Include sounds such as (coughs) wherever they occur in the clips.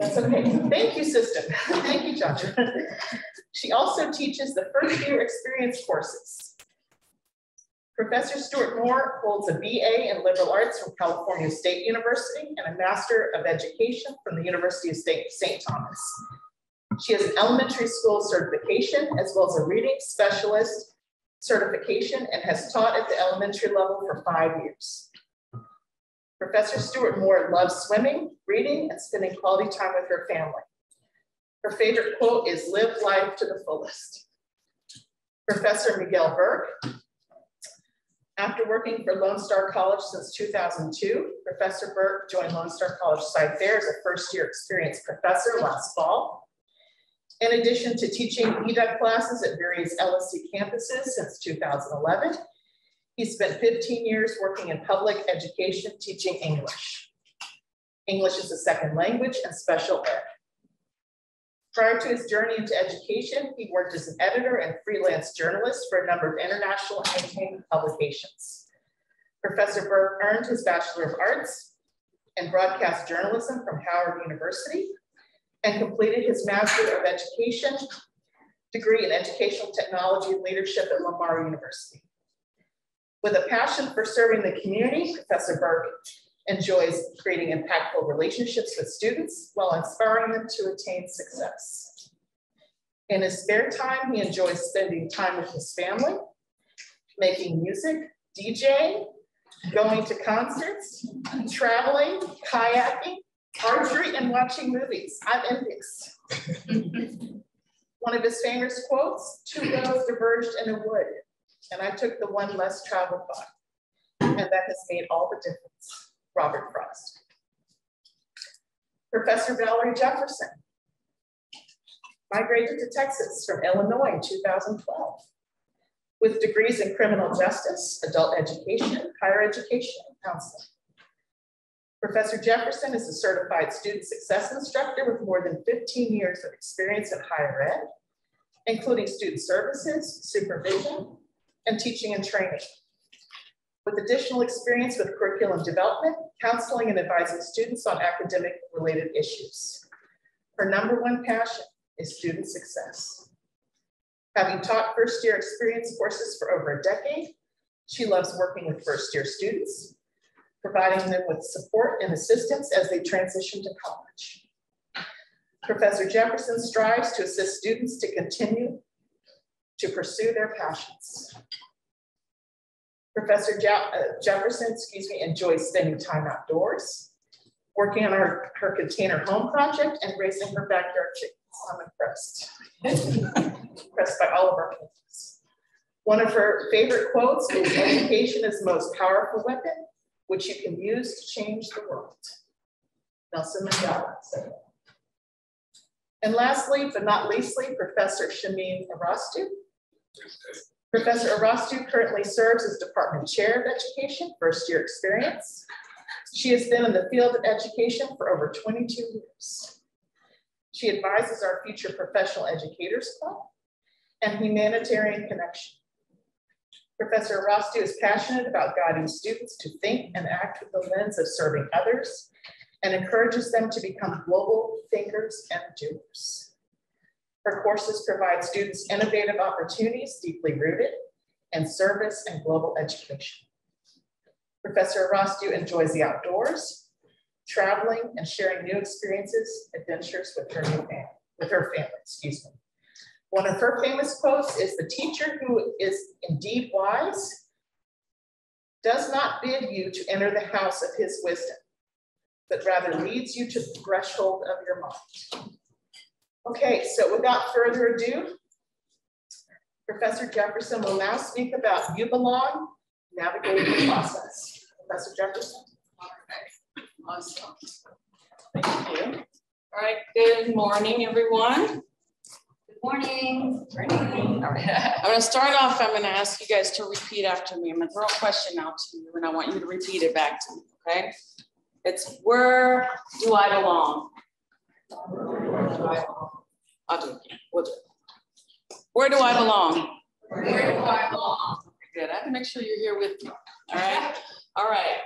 That's okay. Thank you, system. (laughs) Thank you, John. (laughs) She also teaches the first year experience courses. Professor Stewart-Moore holds a BA in liberal arts from California State University and a Master of Education from the University of St. Thomas. She has an elementary school certification as well as a reading specialist certification and has taught at the elementary level for five years. Professor Stewart-Moore loves swimming, reading, and spending quality time with her family. Her favorite quote is live life to the fullest. Professor Miguel Burke. After working for Lone Star College since 2002, Professor Burke joined Lone Star College CyFair as a first year experienced professor last fall. In addition to teaching EDUC classes at various LSC campuses since 2011, he spent 15 years working in public education teaching English. English is a second language and special ed. Prior to his journey into education, he worked as an editor and freelance journalist for a number of international entertainment publications. Professor Burke earned his Bachelor of Arts in Broadcast Journalism from Howard University and completed his Master of Education degree in Educational Technology and Leadership at Lamar University. With a passion for serving the community, Professor Burke enjoys creating impactful relationships with students while inspiring them to attain success. In his spare time, he enjoys spending time with his family, making music, DJing, going to concerts, traveling, kayaking, archery, and watching movies. I'm envious. (laughs) one of his famous quotes, two roads diverged in a wood, and I took the one less traveled by. And that has made all the difference. Robert Frost. Professor Valerie Jefferson migrated to Texas from Illinois in 2012 with degrees in criminal justice, adult education, higher education, and counseling. Professor Jefferson is a certified student success instructor with more than 15 years of experience in higher ed, including student services, supervision, and teaching and training with additional experience with curriculum development, counseling, and advising students on academic related issues. Her number one passion is student success. Having taught first year experience courses for over a decade, she loves working with first year students, providing them with support and assistance as they transition to college. Professor Jefferson strives to assist students to continue to pursue their passions. Professor Je uh, Jefferson, excuse me, enjoys spending time outdoors, working on her, her container home project and raising her backyard chickens. I'm impressed. (laughs) impressed by all of our kids. One of her favorite quotes is education is the most powerful weapon which you can use to change the world. Nelson Mandela said And lastly, but not leastly, Professor Shamim Arastu. Professor Arastu currently serves as Department Chair of Education, first year experience. She has been in the field of education for over 22 years. She advises our future professional educators club and humanitarian connection. Professor Arastu is passionate about guiding students to think and act with the lens of serving others and encourages them to become global thinkers and doers. Her courses provide students innovative opportunities deeply rooted in service and global education. Professor Arastu enjoys the outdoors, traveling and sharing new experiences, adventures with her family, with her family, excuse me. One of her famous quotes is the teacher who is indeed wise does not bid you to enter the house of his wisdom, but rather leads you to the threshold of your mind. Okay, so without further ado, Professor Jefferson will now speak about You Belong, navigating the process. Professor Jefferson. Awesome. Thank you. All right, good morning, everyone. Good morning. Good morning. All right. I'm going to start off. I'm going to ask you guys to repeat after me. I'm going to throw a question out to you, and I want you to repeat it back to me, okay? It's where do I belong? I'll do it again. Do it. Where do I belong? Where do I belong? Good. I have to make sure you're here with me. All right. All right.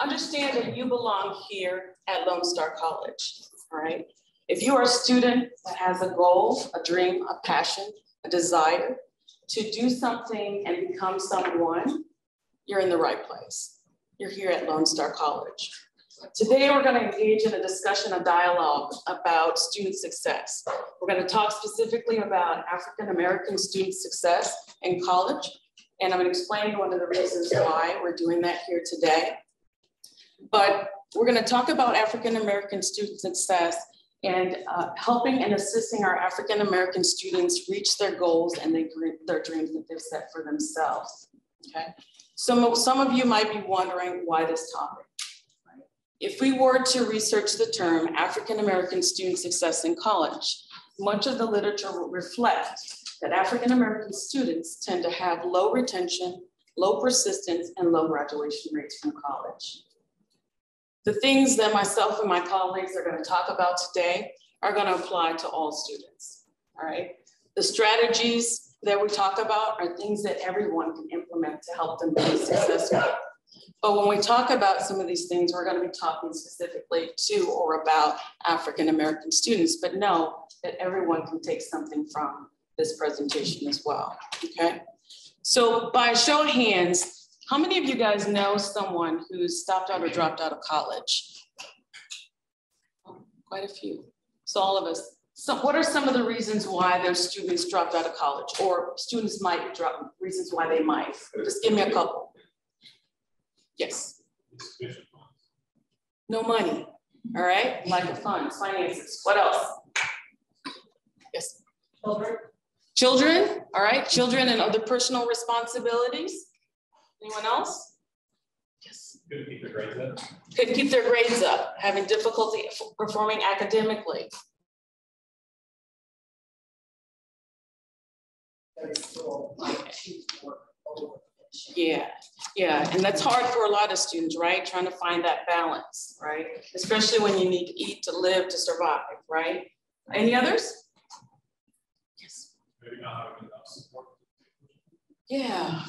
Understand that you belong here at Lone Star College. All right. If you are a student that has a goal, a dream, a passion, a desire to do something and become someone, you're in the right place. You're here at Lone Star College. Today, we're going to engage in a discussion, a dialogue about student success. We're going to talk specifically about African American student success in college, and I'm going to explain one of the reasons why we're doing that here today. But we're going to talk about African American student success and uh, helping and assisting our African American students reach their goals and they, their dreams that they've set for themselves. Okay, some, some of you might be wondering why this topic. If we were to research the term African American student success in college, much of the literature will reflect that African American students tend to have low retention, low persistence, and low graduation rates from college. The things that myself and my colleagues are going to talk about today are going to apply to all students, all right? The strategies that we talk about are things that everyone can implement to help them be successful. But when we talk about some of these things, we're going to be talking specifically to or about African American students, but know that everyone can take something from this presentation as well, okay? So by show of hands, how many of you guys know someone who's stopped out or dropped out of college? Quite a few. So all of us. So what are some of the reasons why those students dropped out of college or students might drop, reasons why they might? Just give me a couple. Yes. No money. All right. Lack of funds, finances. What else? Yes. Children. Children. All right. Children and other personal responsibilities. Anyone else? Yes. Couldn't keep their grades up. Couldn't keep their grades up, having difficulty performing academically. Yeah, yeah, and that's hard for a lot of students, right? Trying to find that balance, right? Especially when you need to eat to live to survive, right? Any others? Yes. Yeah,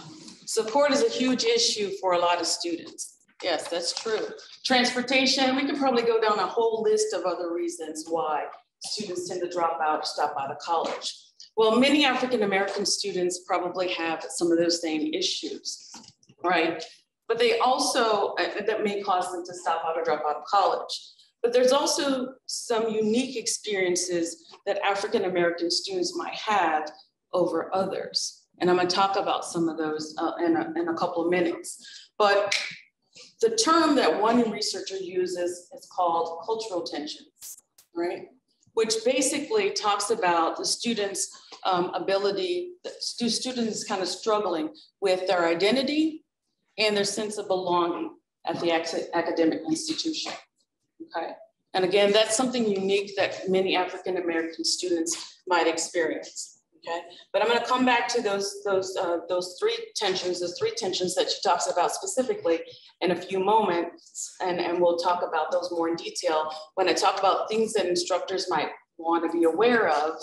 support is a huge issue for a lot of students. Yes, that's true. Transportation, we could probably go down a whole list of other reasons why students tend to drop out, stop out of college. Well, many African American students probably have some of those same issues, right? But they also, uh, that may cause them to stop out or drop out of college. But there's also some unique experiences that African American students might have over others. And I'm gonna talk about some of those uh, in, a, in a couple of minutes. But the term that one researcher uses is called cultural tensions, right? Which basically talks about the students' um, ability, stu students kind of struggling with their identity and their sense of belonging at the academic institution, okay? And again, that's something unique that many African American students might experience okay? But I'm gonna come back to those, those, uh, those three tensions, those three tensions that she talks about specifically in a few moments, and, and we'll talk about those more in detail when I talk about things that instructors might want to be aware of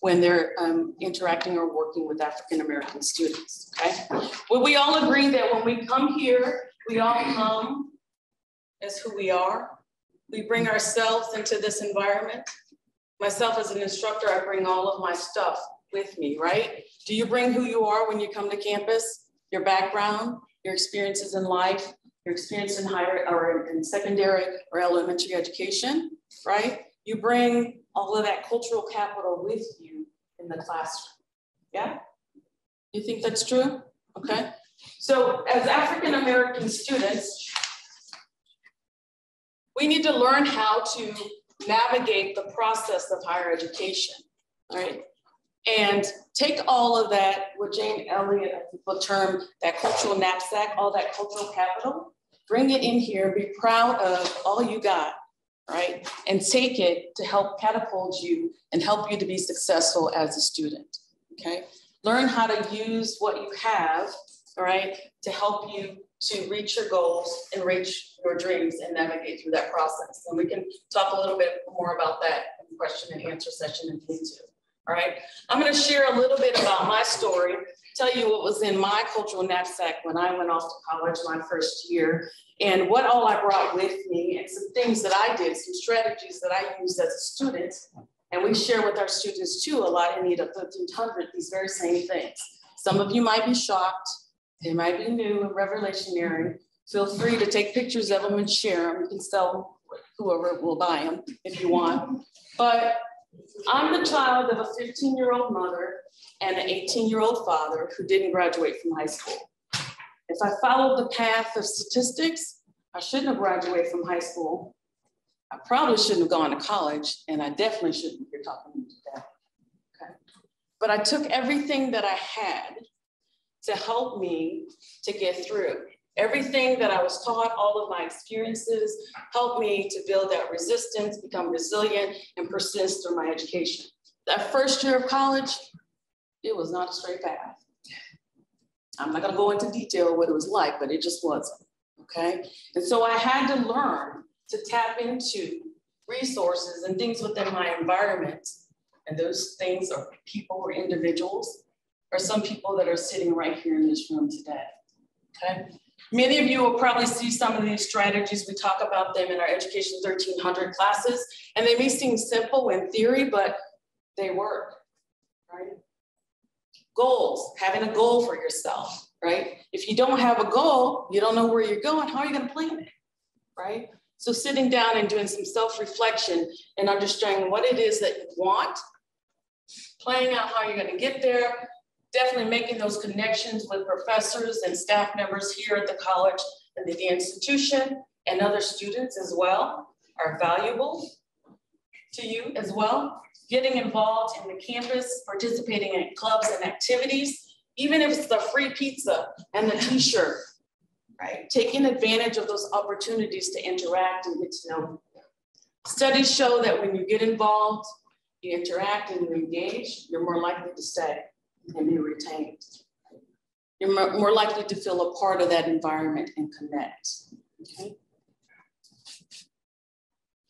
when they're um, interacting or working with African American students, okay? Well, we all agree that when we come here, we all come as who we are. We bring ourselves into this environment. Myself as an instructor, I bring all of my stuff with me, right? Do you bring who you are when you come to campus? Your background, your experiences in life, your experience in higher or in secondary or elementary education, right? You bring all of that cultural capital with you in the classroom. Yeah? You think that's true? Okay. So as African American students, we need to learn how to navigate the process of higher education, right? And take all of that, what Jane Elliott will term that cultural knapsack, all that cultural capital, bring it in here, be proud of all you got, right? And take it to help catapult you and help you to be successful as a student, okay? Learn how to use what you have, right, to help you to reach your goals and reach your dreams and navigate through that process. And we can talk a little bit more about that in question and answer session if you. All right, I'm going to share a little bit about my story tell you what was in my cultural knapsack when I went off to college my first year and what all I brought with me and some things that I did, some strategies that I used as a student. And we share with our students too, a lot in need of 1300, these very same things. Some of you might be shocked. They might be new and revelationary. Feel free to take pictures of them and share them. You can sell whoever will buy them if you want. But I'm the child of a 15 year old mother and an 18 year old father who didn't graduate from high school. If I followed the path of statistics, I shouldn't have graduated from high school. I probably shouldn't have gone to college, and I definitely shouldn't be talking to you today. Okay. But I took everything that I had to help me to get through. Everything that I was taught, all of my experiences helped me to build that resistance, become resilient, and persist through my education. That first year of college, it was not a straight path. I'm not gonna go into detail what it was like, but it just wasn't, okay? And so I had to learn to tap into resources and things within my environment. And those things are people or individuals, or some people that are sitting right here in this room today, okay? Many of you will probably see some of these strategies. We talk about them in our Education 1300 classes, and they may seem simple in theory, but they work, right? Goals, having a goal for yourself, right? If you don't have a goal, you don't know where you're going, how are you gonna plan it, right? So sitting down and doing some self-reflection and understanding what it is that you want, playing out how you're gonna get there, definitely making those connections with professors and staff members here at the college and the institution and other students as well are valuable to you as well getting involved in the campus, participating in clubs and activities, even if it's the free pizza and the t-shirt, right? Taking advantage of those opportunities to interact and get to know. Studies show that when you get involved, you interact and you engage, you're more likely to stay and be retained. You're more likely to feel a part of that environment and connect, okay?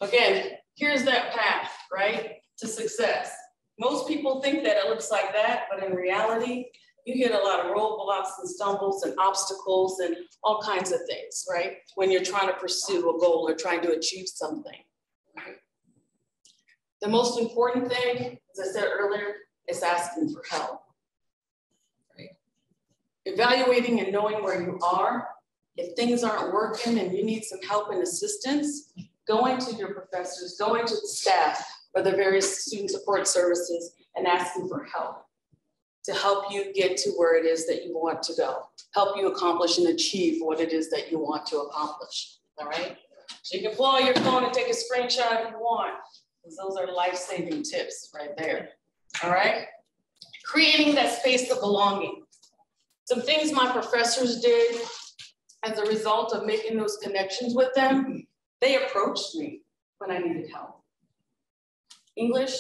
Again, here's that path, right? to success. Most people think that it looks like that, but in reality, you hit a lot of roadblocks and stumbles and obstacles and all kinds of things, right? When you're trying to pursue a goal or trying to achieve something. The most important thing, as I said earlier, is asking for help. Evaluating and knowing where you are. If things aren't working and you need some help and assistance, going to your professors, going to the staff, or the various student support services and asking for help to help you get to where it is that you want to go, help you accomplish and achieve what it is that you want to accomplish, all right? So you can pull out your phone and take a screenshot if you want, because those are life-saving tips right there, all right? Creating that space of belonging. Some things my professors did as a result of making those connections with them, they approached me when I needed help. English,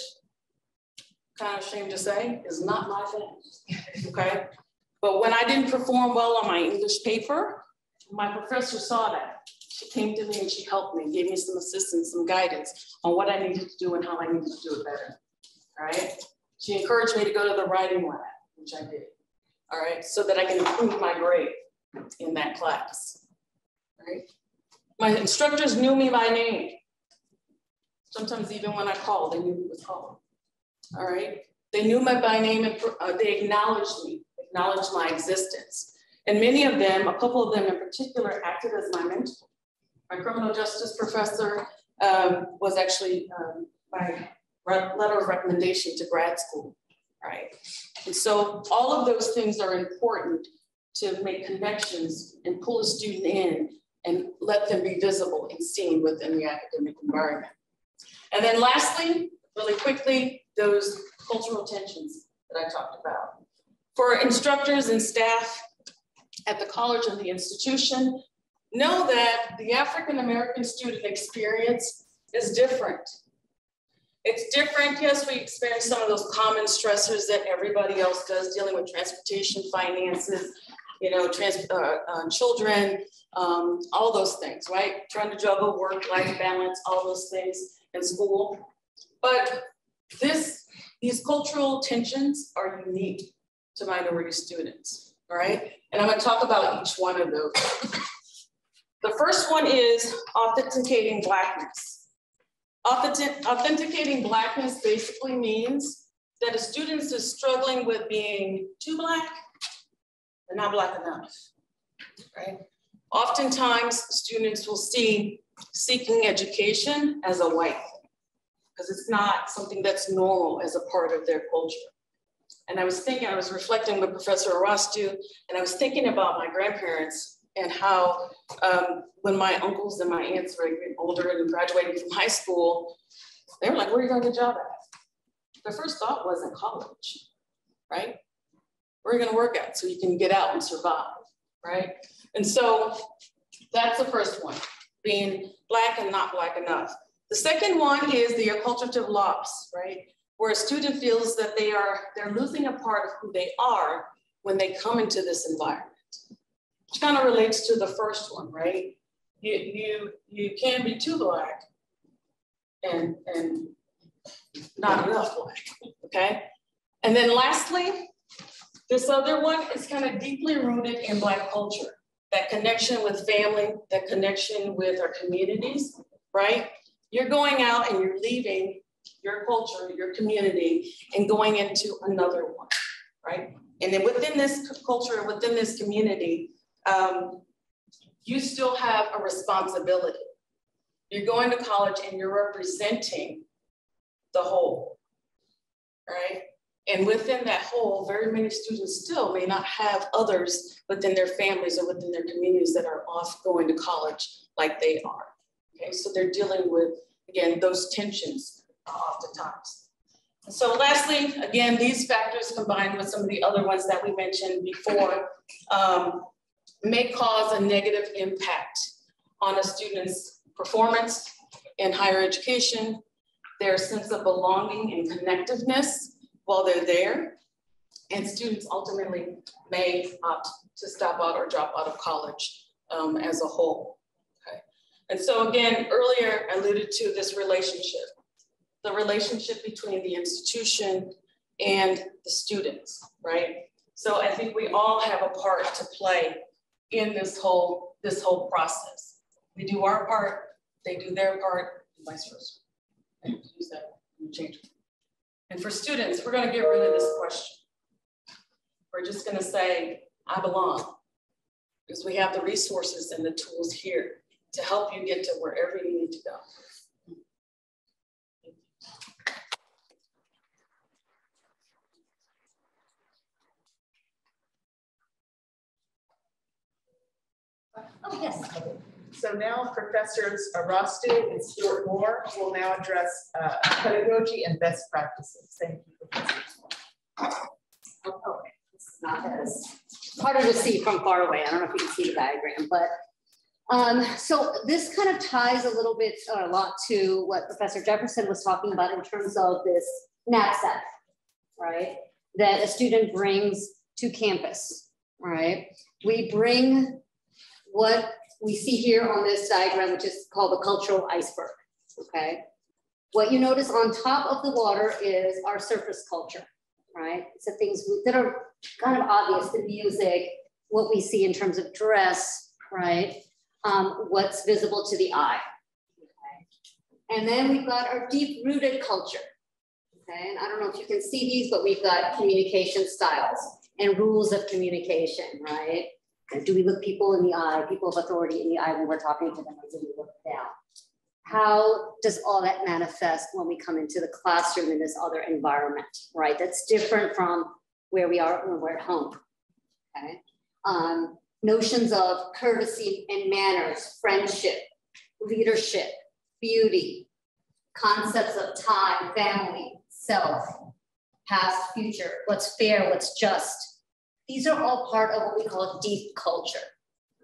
kind of ashamed to say, is not my thing, okay? But when I didn't perform well on my English paper, my professor saw that. She came to me and she helped me, gave me some assistance, some guidance on what I needed to do and how I needed to do it better, right? She encouraged me to go to the writing lab, which I did, all right? So that I can improve my grade in that class, right? My instructors knew me by name. Sometimes even when I called, they knew who was calling. All right. They knew me by name and uh, they acknowledged me, acknowledged my existence. And many of them, a couple of them in particular, acted as my mentor. My criminal justice professor um, was actually um, my letter of recommendation to grad school, right? And so all of those things are important to make connections and pull a student in and let them be visible and seen within the academic environment. And then lastly, really quickly, those cultural tensions that I talked about. For instructors and staff at the college and the institution, know that the African-American student experience is different. It's different, yes, we experience some of those common stressors that everybody else does, dealing with transportation, finances, you know, trans uh, uh, children, um, all those things, right? Trying to juggle work-life balance, all those things in school. But this, these cultural tensions are unique to minority students, all right? And I'm gonna talk about each one of those. The first one is authenticating Blackness. Authentic- Authenticating Blackness basically means that a student is struggling with being too Black and not Black enough, right? Oftentimes, students will see seeking education as a white thing because it's not something that's normal as a part of their culture. And I was thinking, I was reflecting with Professor Arastu, and I was thinking about my grandparents and how um, when my uncles and my aunts were getting older and graduating from high school, they were like, where are you gonna get a job at? Their first thought wasn't college, right? Where are you gonna work at so you can get out and survive, right? And so that's the first one, being Black and not Black enough. The second one is the acculturative loss, right? Where a student feels that they are, they're losing a part of who they are when they come into this environment. Which kind of relates to the first one, right? You, you, you can be too Black and, and not enough Black, okay? And then lastly, this other one is kind of deeply rooted in Black culture. That connection with family, that connection with our communities, right? You're going out and you're leaving your culture, your community, and going into another one, right? And then within this culture, within this community, um, you still have a responsibility. You're going to college and you're representing the whole, right? And within that whole, very many students still may not have others within their families or within their communities that are off going to college like they are. Okay, so they're dealing with, again, those tensions uh, oftentimes. So lastly, again, these factors combined with some of the other ones that we mentioned before um, may cause a negative impact on a student's performance in higher education, their sense of belonging and connectiveness while they're there, and students ultimately may opt to stop out or drop out of college um, as a whole. Okay. And so again, earlier I alluded to this relationship, the relationship between the institution and the students, right? So I think we all have a part to play in this whole, this whole process. We do our part, they do their part, and vice versa. And use that, change it. And for students, we're gonna get rid of this question. We're just gonna say, I belong. Because we have the resources and the tools here to help you get to wherever you need to go. Oh, yes. So now Professors Arastu and Stewart-Moore will now address uh, pedagogy and best practices. Thank you. Professors. Oh, It's not as harder to see from far away. I don't know if you can see the diagram, but um, so this kind of ties a little bit or a lot to what Professor Jefferson was talking about in terms of this knapsack, right? That a student brings to campus, right? We bring what we see here on this diagram, which is called the cultural iceberg, okay? What you notice on top of the water is our surface culture, right? So things that are kind of obvious, the music, what we see in terms of dress, right? Um, what's visible to the eye. Okay? And then we've got our deep rooted culture. Okay, and I don't know if you can see these, but we've got communication styles and rules of communication, right? Do we look people in the eye, people of authority in the eye when we're talking to them, or do we look down? How does all that manifest when we come into the classroom in this other environment, right? That's different from where we are when we're at home, okay? Um, notions of courtesy and manners, friendship, leadership, beauty, concepts of time, family, self, past, future, what's fair, what's just. These are all part of what we call deep culture,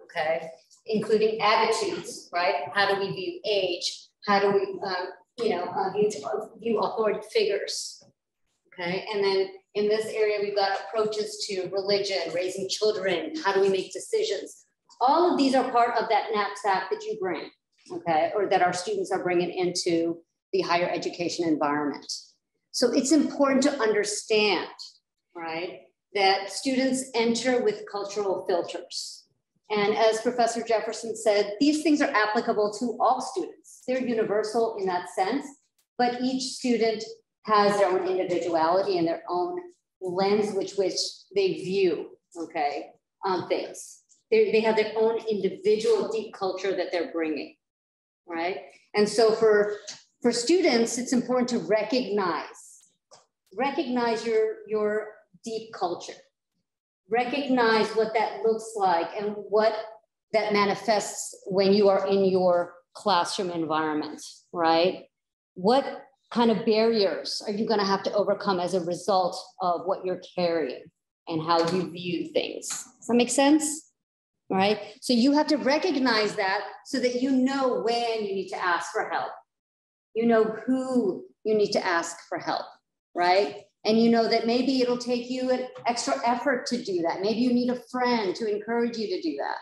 okay? Including attitudes, right? How do we view age? How do we, um, you know, uh, view, view authority figures, okay? And then in this area, we've got approaches to religion, raising children, how do we make decisions? All of these are part of that knapsack that you bring, okay? Or that our students are bringing into the higher education environment. So it's important to understand, right? That students enter with cultural filters. And as Professor Jefferson said, these things are applicable to all students. They're universal in that sense, but each student has their own individuality and their own lens which which they view, okay, on things. They, they have their own individual deep culture that they're bringing, right? And so for, for students, it's important to recognize, recognize your, your deep culture. Recognize what that looks like and what that manifests when you are in your classroom environment, right? What kind of barriers are you going to have to overcome as a result of what you're carrying and how you view things? Does that make sense? Right. So you have to recognize that so that you know when you need to ask for help. You know who you need to ask for help, right? And you know that maybe it'll take you an extra effort to do that. Maybe you need a friend to encourage you to do that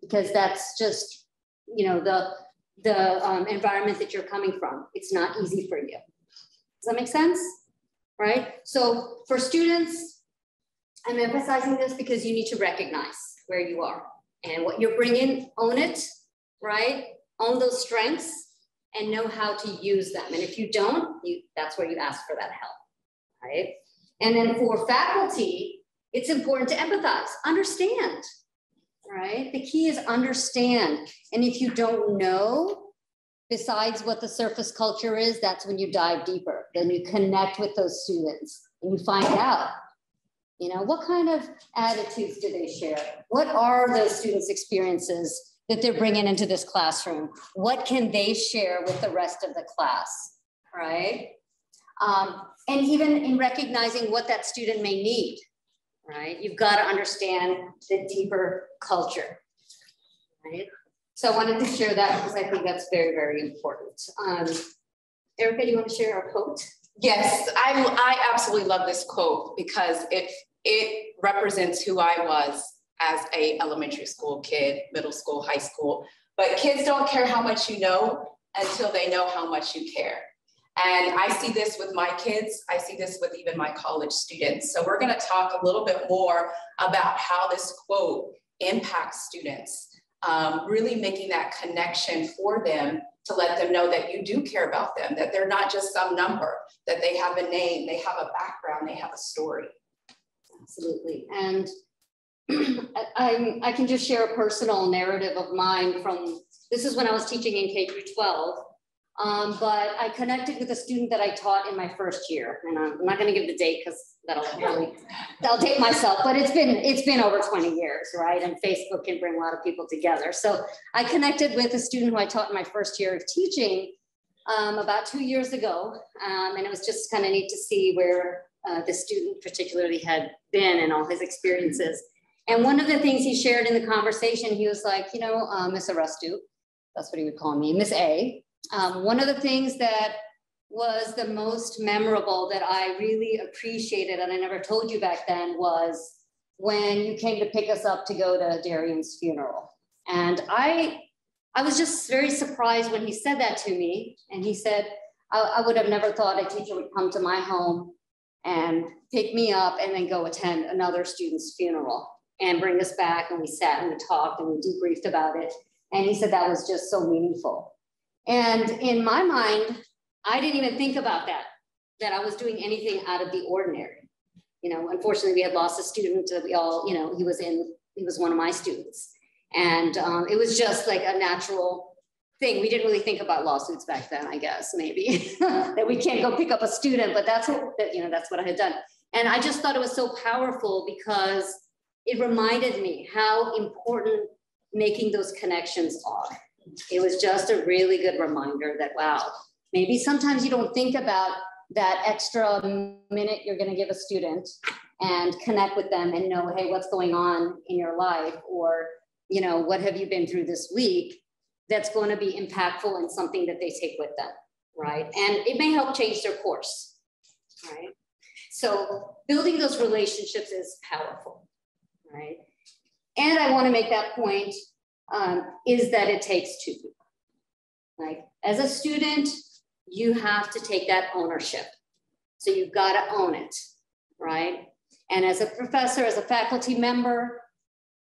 because that's just, you know, the the um, environment that you're coming from. It's not easy for you. Does that make sense? Right? So for students, I'm emphasizing this because you need to recognize where you are and what you're bringing, own it, right? Own those strengths and know how to use them. And if you don't, you, that's where you ask for that help right? And then for faculty, it's important to empathize, understand, right? The key is understand. And if you don't know, besides what the surface culture is, that's when you dive deeper. Then you connect with those students and you find out, you know, what kind of attitudes do they share? What are those students' experiences that they're bringing into this classroom? What can they share with the rest of the class, right? Um, and even in recognizing what that student may need, right? You've got to understand the deeper culture, right? So I wanted to share that because I think that's very, very important. Um, Erika, do you want to share our quote? Yes, I, I absolutely love this quote because it, it represents who I was as a elementary school kid, middle school, high school. But kids don't care how much you know until they know how much you care. And I see this with my kids. I see this with even my college students. So we're going to talk a little bit more about how this quote impacts students, um, really making that connection for them to let them know that you do care about them, that they're not just some number, that they have a name, they have a background, they have a story. Absolutely. And (clears throat) I, I can just share a personal narrative of mine from this is when I was teaching in K through 12. Um, but I connected with a student that I taught in my first year, and I'm not going to give the date because that'll (laughs) really that'll date myself. But it's been it's been over 20 years, right? And Facebook can bring a lot of people together. So I connected with a student who I taught in my first year of teaching um, about two years ago, um, and it was just kind of neat to see where uh, the student particularly had been and all his experiences. And one of the things he shared in the conversation, he was like, you know, uh, Miss Arastu, that's what he would call me, Miss A. Um, one of the things that was the most memorable that I really appreciated, and I never told you back then, was when you came to pick us up to go to Darian's funeral. And I, I was just very surprised when he said that to me. And he said, I, I would have never thought a teacher would come to my home and pick me up and then go attend another student's funeral and bring us back. And we sat and we talked and we debriefed about it. And he said that was just so meaningful. And in my mind, I didn't even think about that, that I was doing anything out of the ordinary. You know, unfortunately, we had lost a student that we all, you know, he was in, he was one of my students. And um, it was just like a natural thing. We didn't really think about lawsuits back then, I guess, maybe, (laughs) that we can't go pick up a student, but that's what, you know, that's what I had done. And I just thought it was so powerful because it reminded me how important making those connections are it was just a really good reminder that, wow, maybe sometimes you don't think about that extra minute you're going to give a student and connect with them and know, hey, what's going on in your life? Or, you know, what have you been through this week? That's going to be impactful and something that they take with them, right? And it may help change their course, right? So building those relationships is powerful, right? And I want to make that point um, is that it takes two. people. Like as a student, you have to take that ownership. So you've got to own it, right? And as a professor, as a faculty member,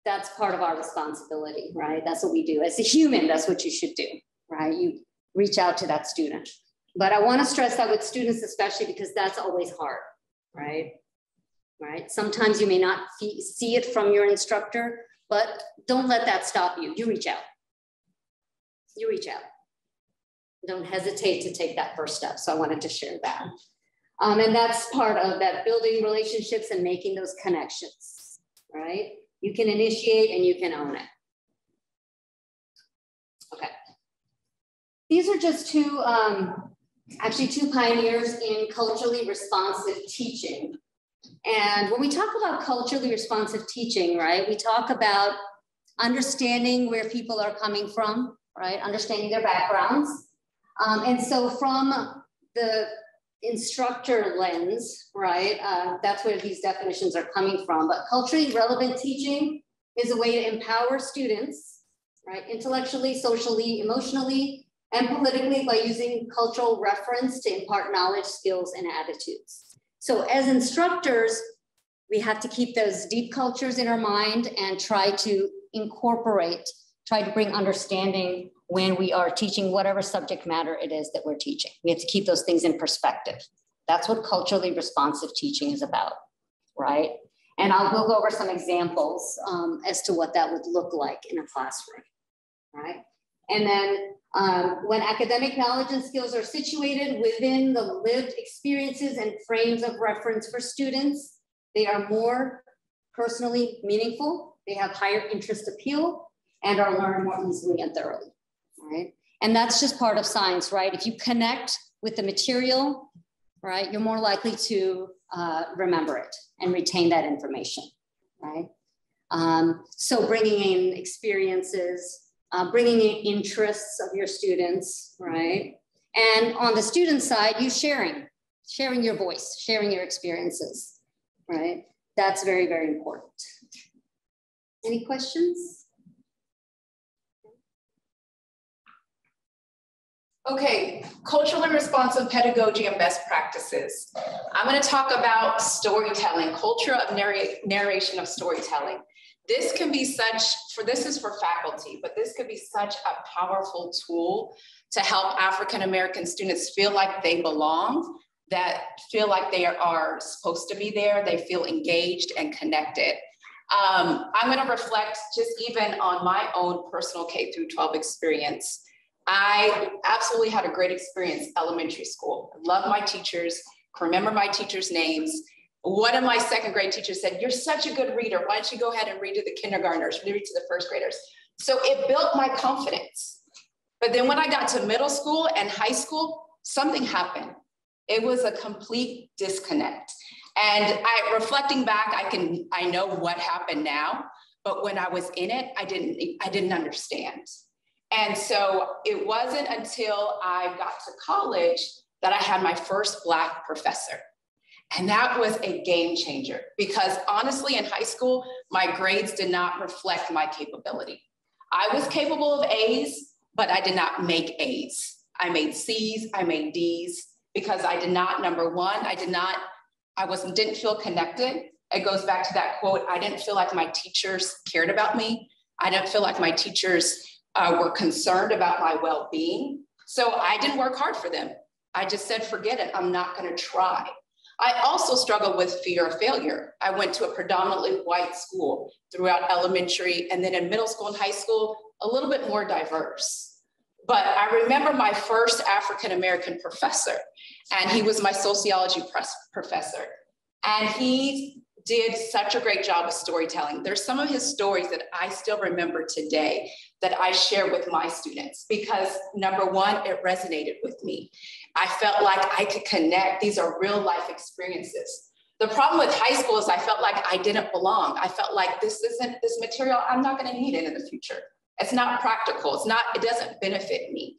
that's part of our responsibility, right? That's what we do. As a human, that's what you should do, right? You reach out to that student. But I want to stress that with students, especially because that's always hard, right? Right? Sometimes you may not see it from your instructor, but don't let that stop you. You reach out. You reach out. Don't hesitate to take that first step. So I wanted to share that. Um, and that's part of that building relationships and making those connections, right? You can initiate and you can own it. Okay. These are just two um, actually two pioneers in culturally responsive teaching. And when we talk about culturally responsive teaching, right, we talk about understanding where people are coming from, right, understanding their backgrounds. Um, and so from the instructor lens, right, uh, that's where these definitions are coming from. But culturally relevant teaching is a way to empower students, right, intellectually, socially, emotionally, and politically by using cultural reference to impart knowledge, skills, and attitudes. So as instructors, we have to keep those deep cultures in our mind and try to incorporate, try to bring understanding when we are teaching whatever subject matter it is that we're teaching. We have to keep those things in perspective. That's what culturally responsive teaching is about, right? And I'll we'll go over some examples um, as to what that would look like in a classroom, right? And then um, when academic knowledge and skills are situated within the lived experiences and frames of reference for students, they are more personally meaningful, they have higher interest appeal, and are learned more easily and thoroughly, right? And that's just part of science, right? If you connect with the material, right, you're more likely to uh, remember it and retain that information, right? Um, so bringing in experiences, uh, bringing in interests of your students, right? And on the student side, you sharing, sharing your voice, sharing your experiences, right? That's very, very important. Any questions? Okay, culturally responsive pedagogy and best practices. I'm going to talk about storytelling, culture of narration of storytelling. This can be such, for this is for faculty, but this could be such a powerful tool to help African American students feel like they belong, that feel like they are supposed to be there, they feel engaged and connected. Um, I'm gonna reflect just even on my own personal K through 12 experience. I absolutely had a great experience elementary school. I love my teachers, remember my teachers' names, one of my second grade teachers said, You're such a good reader. Why don't you go ahead and read to the kindergartners, read to the first graders? So it built my confidence. But then when I got to middle school and high school, something happened. It was a complete disconnect. And I reflecting back, I can I know what happened now, but when I was in it, I didn't I didn't understand. And so it wasn't until I got to college that I had my first Black professor. And that was a game changer because honestly, in high school, my grades did not reflect my capability. I was capable of A's, but I did not make A's. I made C's, I made D's because I did not, number one, I did not, I wasn't, didn't feel connected. It goes back to that quote I didn't feel like my teachers cared about me. I didn't feel like my teachers uh, were concerned about my well being. So I didn't work hard for them. I just said, forget it, I'm not gonna try. I also struggled with fear of failure. I went to a predominantly white school throughout elementary and then in middle school and high school, a little bit more diverse. But I remember my first African American professor, and he was my sociology professor. And he did such a great job of storytelling. There's some of his stories that I still remember today that I share with my students because number one, it resonated with me. I felt like I could connect. These are real life experiences. The problem with high school is I felt like I didn't belong. I felt like this isn't this material, I'm not going to need it in the future. It's not practical. It's not, it doesn't benefit me.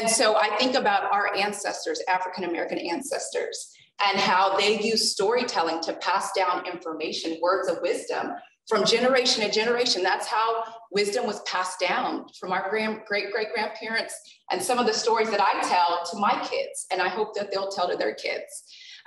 And so I think about our ancestors, African American ancestors, and how they use storytelling to pass down information, words of wisdom from generation to generation. That's how wisdom was passed down from our grand, great great grandparents and some of the stories that I tell to my kids, and I hope that they'll tell to their kids.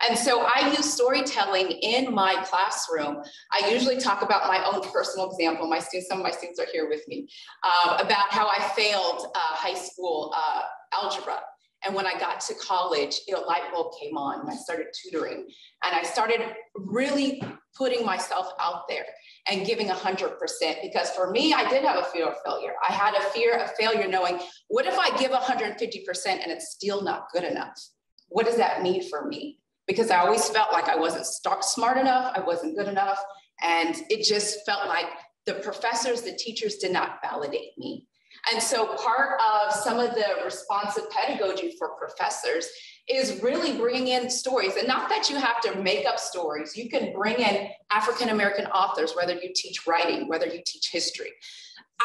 And so I use storytelling in my classroom. I usually talk about my own personal example. My students, some of my students are here with me, um, about how I failed uh, high school uh, algebra. And when I got to college, a light bulb came on and I started tutoring. And I started really putting myself out there and giving 100% because for me, I did have a fear of failure. I had a fear of failure knowing, what if I give 150% and it's still not good enough? What does that mean for me? Because I always felt like I wasn't smart enough, I wasn't good enough. And it just felt like the professors, the teachers did not validate me. And so part of some of the responsive pedagogy for professors is really bringing in stories and not that you have to make up stories. You can bring in African-American authors, whether you teach writing, whether you teach history.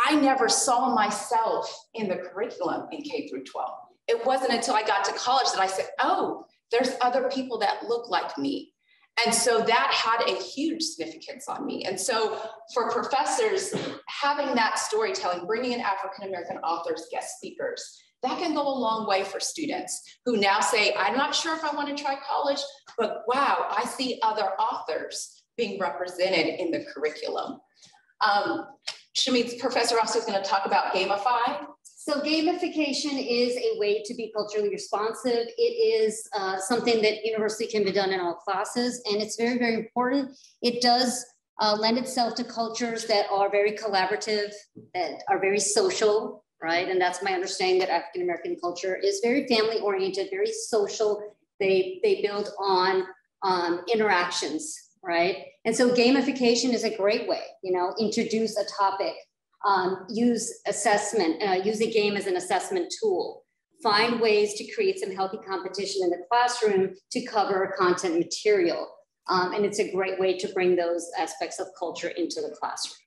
I never saw myself in the curriculum in K through 12. It wasn't until I got to college that I said, oh, there's other people that look like me. And so that had a huge significance on me. And so for professors, having that storytelling, bringing in African-American authors, guest speakers, that can go a long way for students who now say, I'm not sure if I want to try college, but wow, I see other authors being represented in the curriculum. Um, Shamim, Professor Arastu is going to talk about Gamify. So gamification is a way to be culturally responsive. It is uh, something that universally can be done in all classes, and it's very, very important. It does uh, lend itself to cultures that are very collaborative, that are very social, right? And that's my understanding that African American culture is very family oriented, very social. They they build on um, interactions, right? And so gamification is a great way, you know, introduce a topic um, use assessment, uh, use a game as an assessment tool. Find ways to create some healthy competition in the classroom to cover content material. Um, and it's a great way to bring those aspects of culture into the classroom.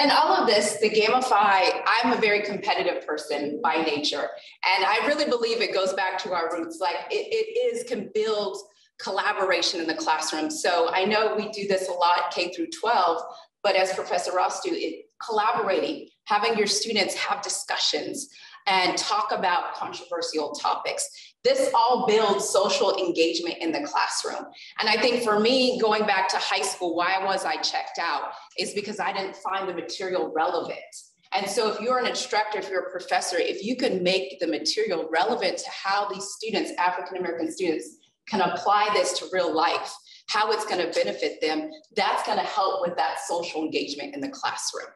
And all of this, the gamify, I'm a very competitive person by nature. And I really believe it goes back to our roots. Like it, it is can build collaboration in the classroom. So I know we do this a lot K through 12, but as Professor Arastu, it, collaborating, having your students have discussions and talk about controversial topics. This all builds social engagement in the classroom. And I think for me, going back to high school, why was I checked out is because I didn't find the material relevant. And so if you're an instructor, if you're a professor, if you can make the material relevant to how these students, African-American students, can apply this to real life, how it's going to benefit them, that's going to help with that social engagement in the classroom.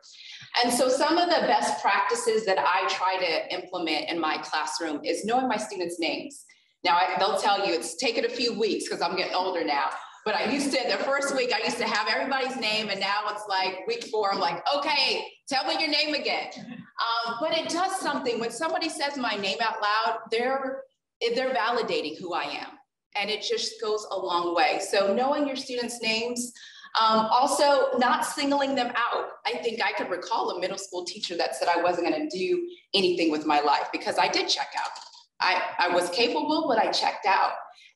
And so some of the best practices that I try to implement in my classroom is knowing my students' names. Now, I, they'll tell you it's taken a few weeks because I'm getting older now. But I used to, the first week, I used to have everybody's name, and now it's like week four, I'm like, okay, tell me your name again. Um, but it does something. When somebody says my name out loud, they're, they're validating who I am and it just goes a long way. So knowing your students' names, um, also not singling them out. I think I could recall a middle school teacher that said I wasn't gonna do anything with my life because I did check out. I, I was capable, but I checked out.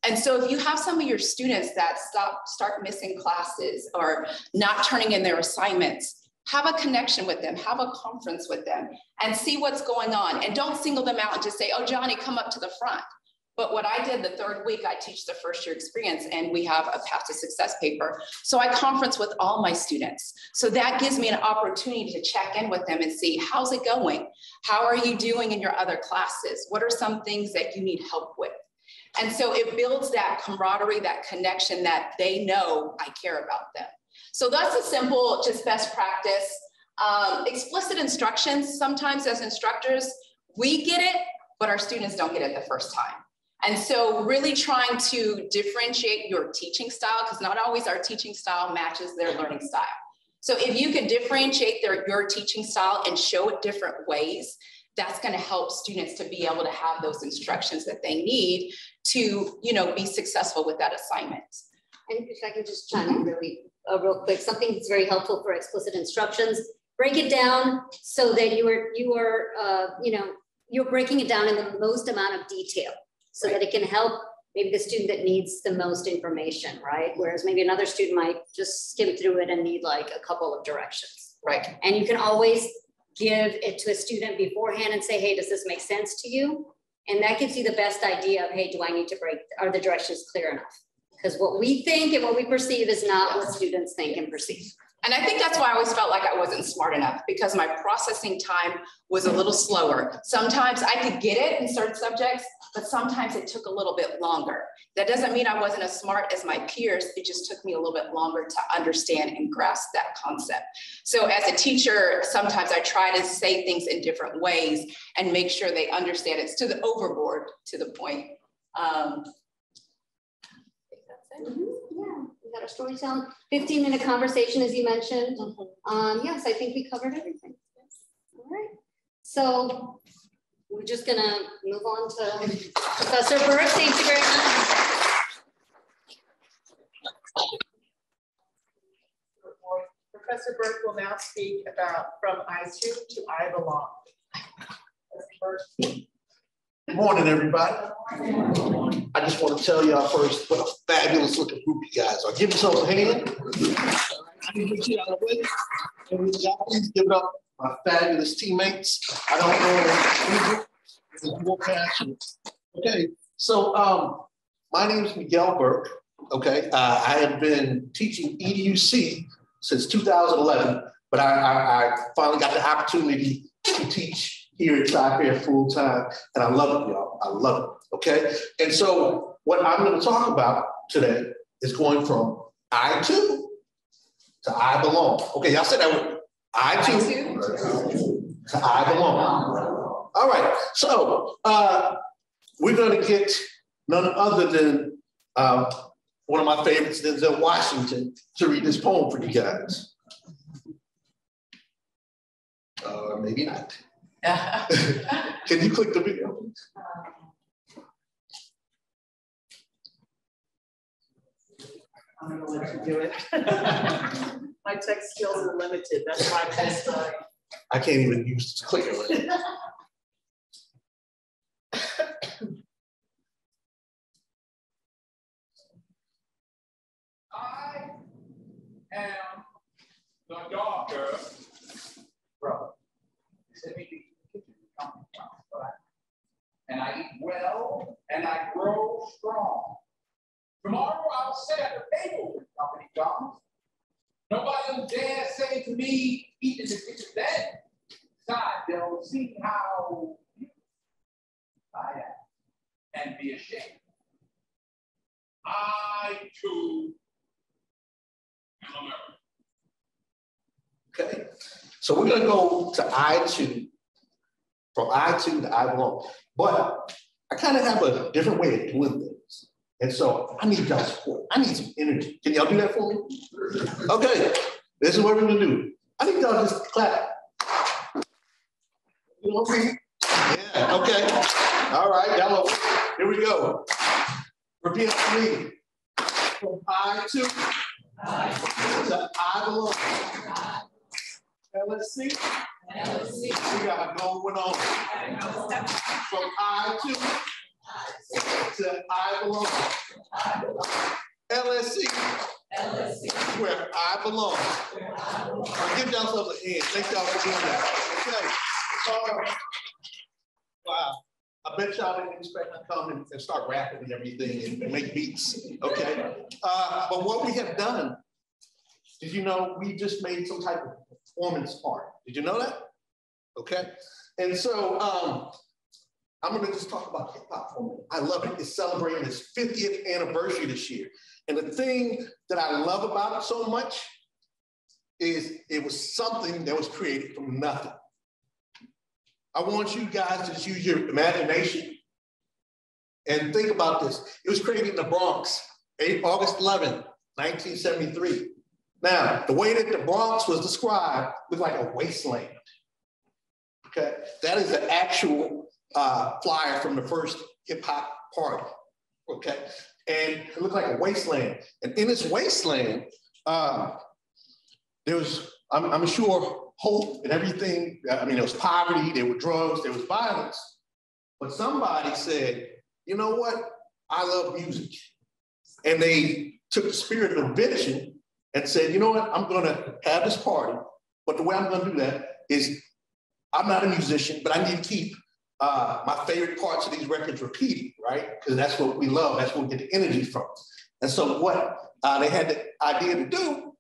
And so if you have some of your students that stop, start missing classes or not turning in their assignments, have a connection with them, have a conference with them and see what's going on. And don't single them out and just say, oh, Johnny, come up to the front. But what I did the third week, I teach the first year experience and we have a path to success paper. So I conference with all my students. So that gives me an opportunity to check in with them and see how's it going? How are you doing in your other classes? What are some things that you need help with? And so it builds that camaraderie, that connection that they know I care about them. So that's a simple, just best practice. Um, explicit instructions, sometimes as instructors, we get it, but our students don't get it the first time. And so really trying to differentiate your teaching style, because not always our teaching style matches their learning style. So if you can differentiate their, your teaching style and show it different ways, that's going to help students to be able to have those instructions that they need to, you know, be successful with that assignment. And if I can just chime in really uh, real quick, something that's very helpful for explicit instructions, break it down so that you are, you are, uh, you know, you're breaking it down in the most amount of detail so right. that it can help maybe the student that needs the most information, right? Whereas maybe another student might just skim through it and need like a couple of directions. Right. And you can always give it to a student beforehand and say, hey, does this make sense to you? And that gives you the best idea of, hey, do I need to break, are the directions clear enough? Because what we think and what we perceive is not what students think and perceive. And I think that's why I always felt like I wasn't smart enough because my processing time was a little slower. Sometimes I could get it in certain subjects, but sometimes it took a little bit longer. That doesn't mean I wasn't as smart as my peers. It just took me a little bit longer to understand and grasp that concept. So as a teacher, sometimes I try to say things in different ways and make sure they understand it's to the overboard to the point. Um, I think that's it. Yeah, we got our storytelling, fifteen minute conversation, as you mentioned. Um, yes, I think we covered everything. All right, so we're just gonna move on to Professor Burke. Thank you very much. Professor Burke will now speak about from I too to I belong. Good morning, everybody. I just want to tell y'all first what a fabulous looking group you guys are. Give yourselves a hand. I need to get out of the way. Y'all please give it up my fabulous teammates. I don't know. passionate. Okay, so um, my name is Miguel Burke. Okay, uh, I have been teaching EDUC since 2011, but I, I, I finally got the opportunity to teach here at CyFair full time, and I love it, y'all. I love it. Okay, and so what I'm going to talk about today is going from I too to I belong. Okay, y'all said that with I too to I belong. All right, so uh, we're going to get none other than um, one of my favorites, Denzel Washington, to read this poem for you guys. Uh, maybe not. (laughs) Can you click the video? please? I'm gonna let you do it. (laughs) My tech skills are limited, that's why I'm just, uh, I can't even use this clicker. right? (laughs) I am the daughter. Brother. Send me to the kitchen to come and talk, but I- And I eat well and I grow strong. Tomorrow I'll sit at the table when company comes. Nobody will dare say to me, eat in the kitchen then. Besides, they'll see how I am and be ashamed. I too am American. Okay, so we're gonna go to I too, from I to I belong. But I kind of have a different way of doing things. And so I need y'all support. I need some energy. Can y'all do that for me? Okay, this is what we're gonna do. I need y'all just clap. You know what I mean? Yeah, okay. All right, y'all, here we go. Repeat after me. From I to I belong. LSC. We got a going on. From I to, to I belong. LSC. Where I belong. Give yourselves a hand. Thank y'all for doing that. Okay. Uh, Wow. I bet y'all didn't expect to come and, and start rapping and everything and, and make beats. Okay. Uh, but what we have done, did you know we just made some type of performance art? Did you know that? Okay. And so um, I'm gonna just talk about hip hop for a minute. I love it. It's celebrating its 50th anniversary this year. And the thing that I love about it so much is it was something that was created from nothing. I want you guys to just use your imagination and think about this. It was created in the Bronx, August 11, 1973. Now, the way that the Bronx was described was like a wasteland. Okay, that is the actual uh, flyer from the first hip hop party. Okay, and it looked like a wasteland. And in this wasteland, uh, there was, I'm, I'm sure, hope and everything. I mean, there was poverty, there were drugs, there was violence. But somebody said, you know what? I love music. And they took the spirit of invention and said, you know what? I'm going to have this party. But the way I'm going to do that is I'm not a musician, but I need to keep uh, my favorite parts of these records repeated, right? Because that's what we love. That's what we get the energy from. And so what uh, they had the idea to do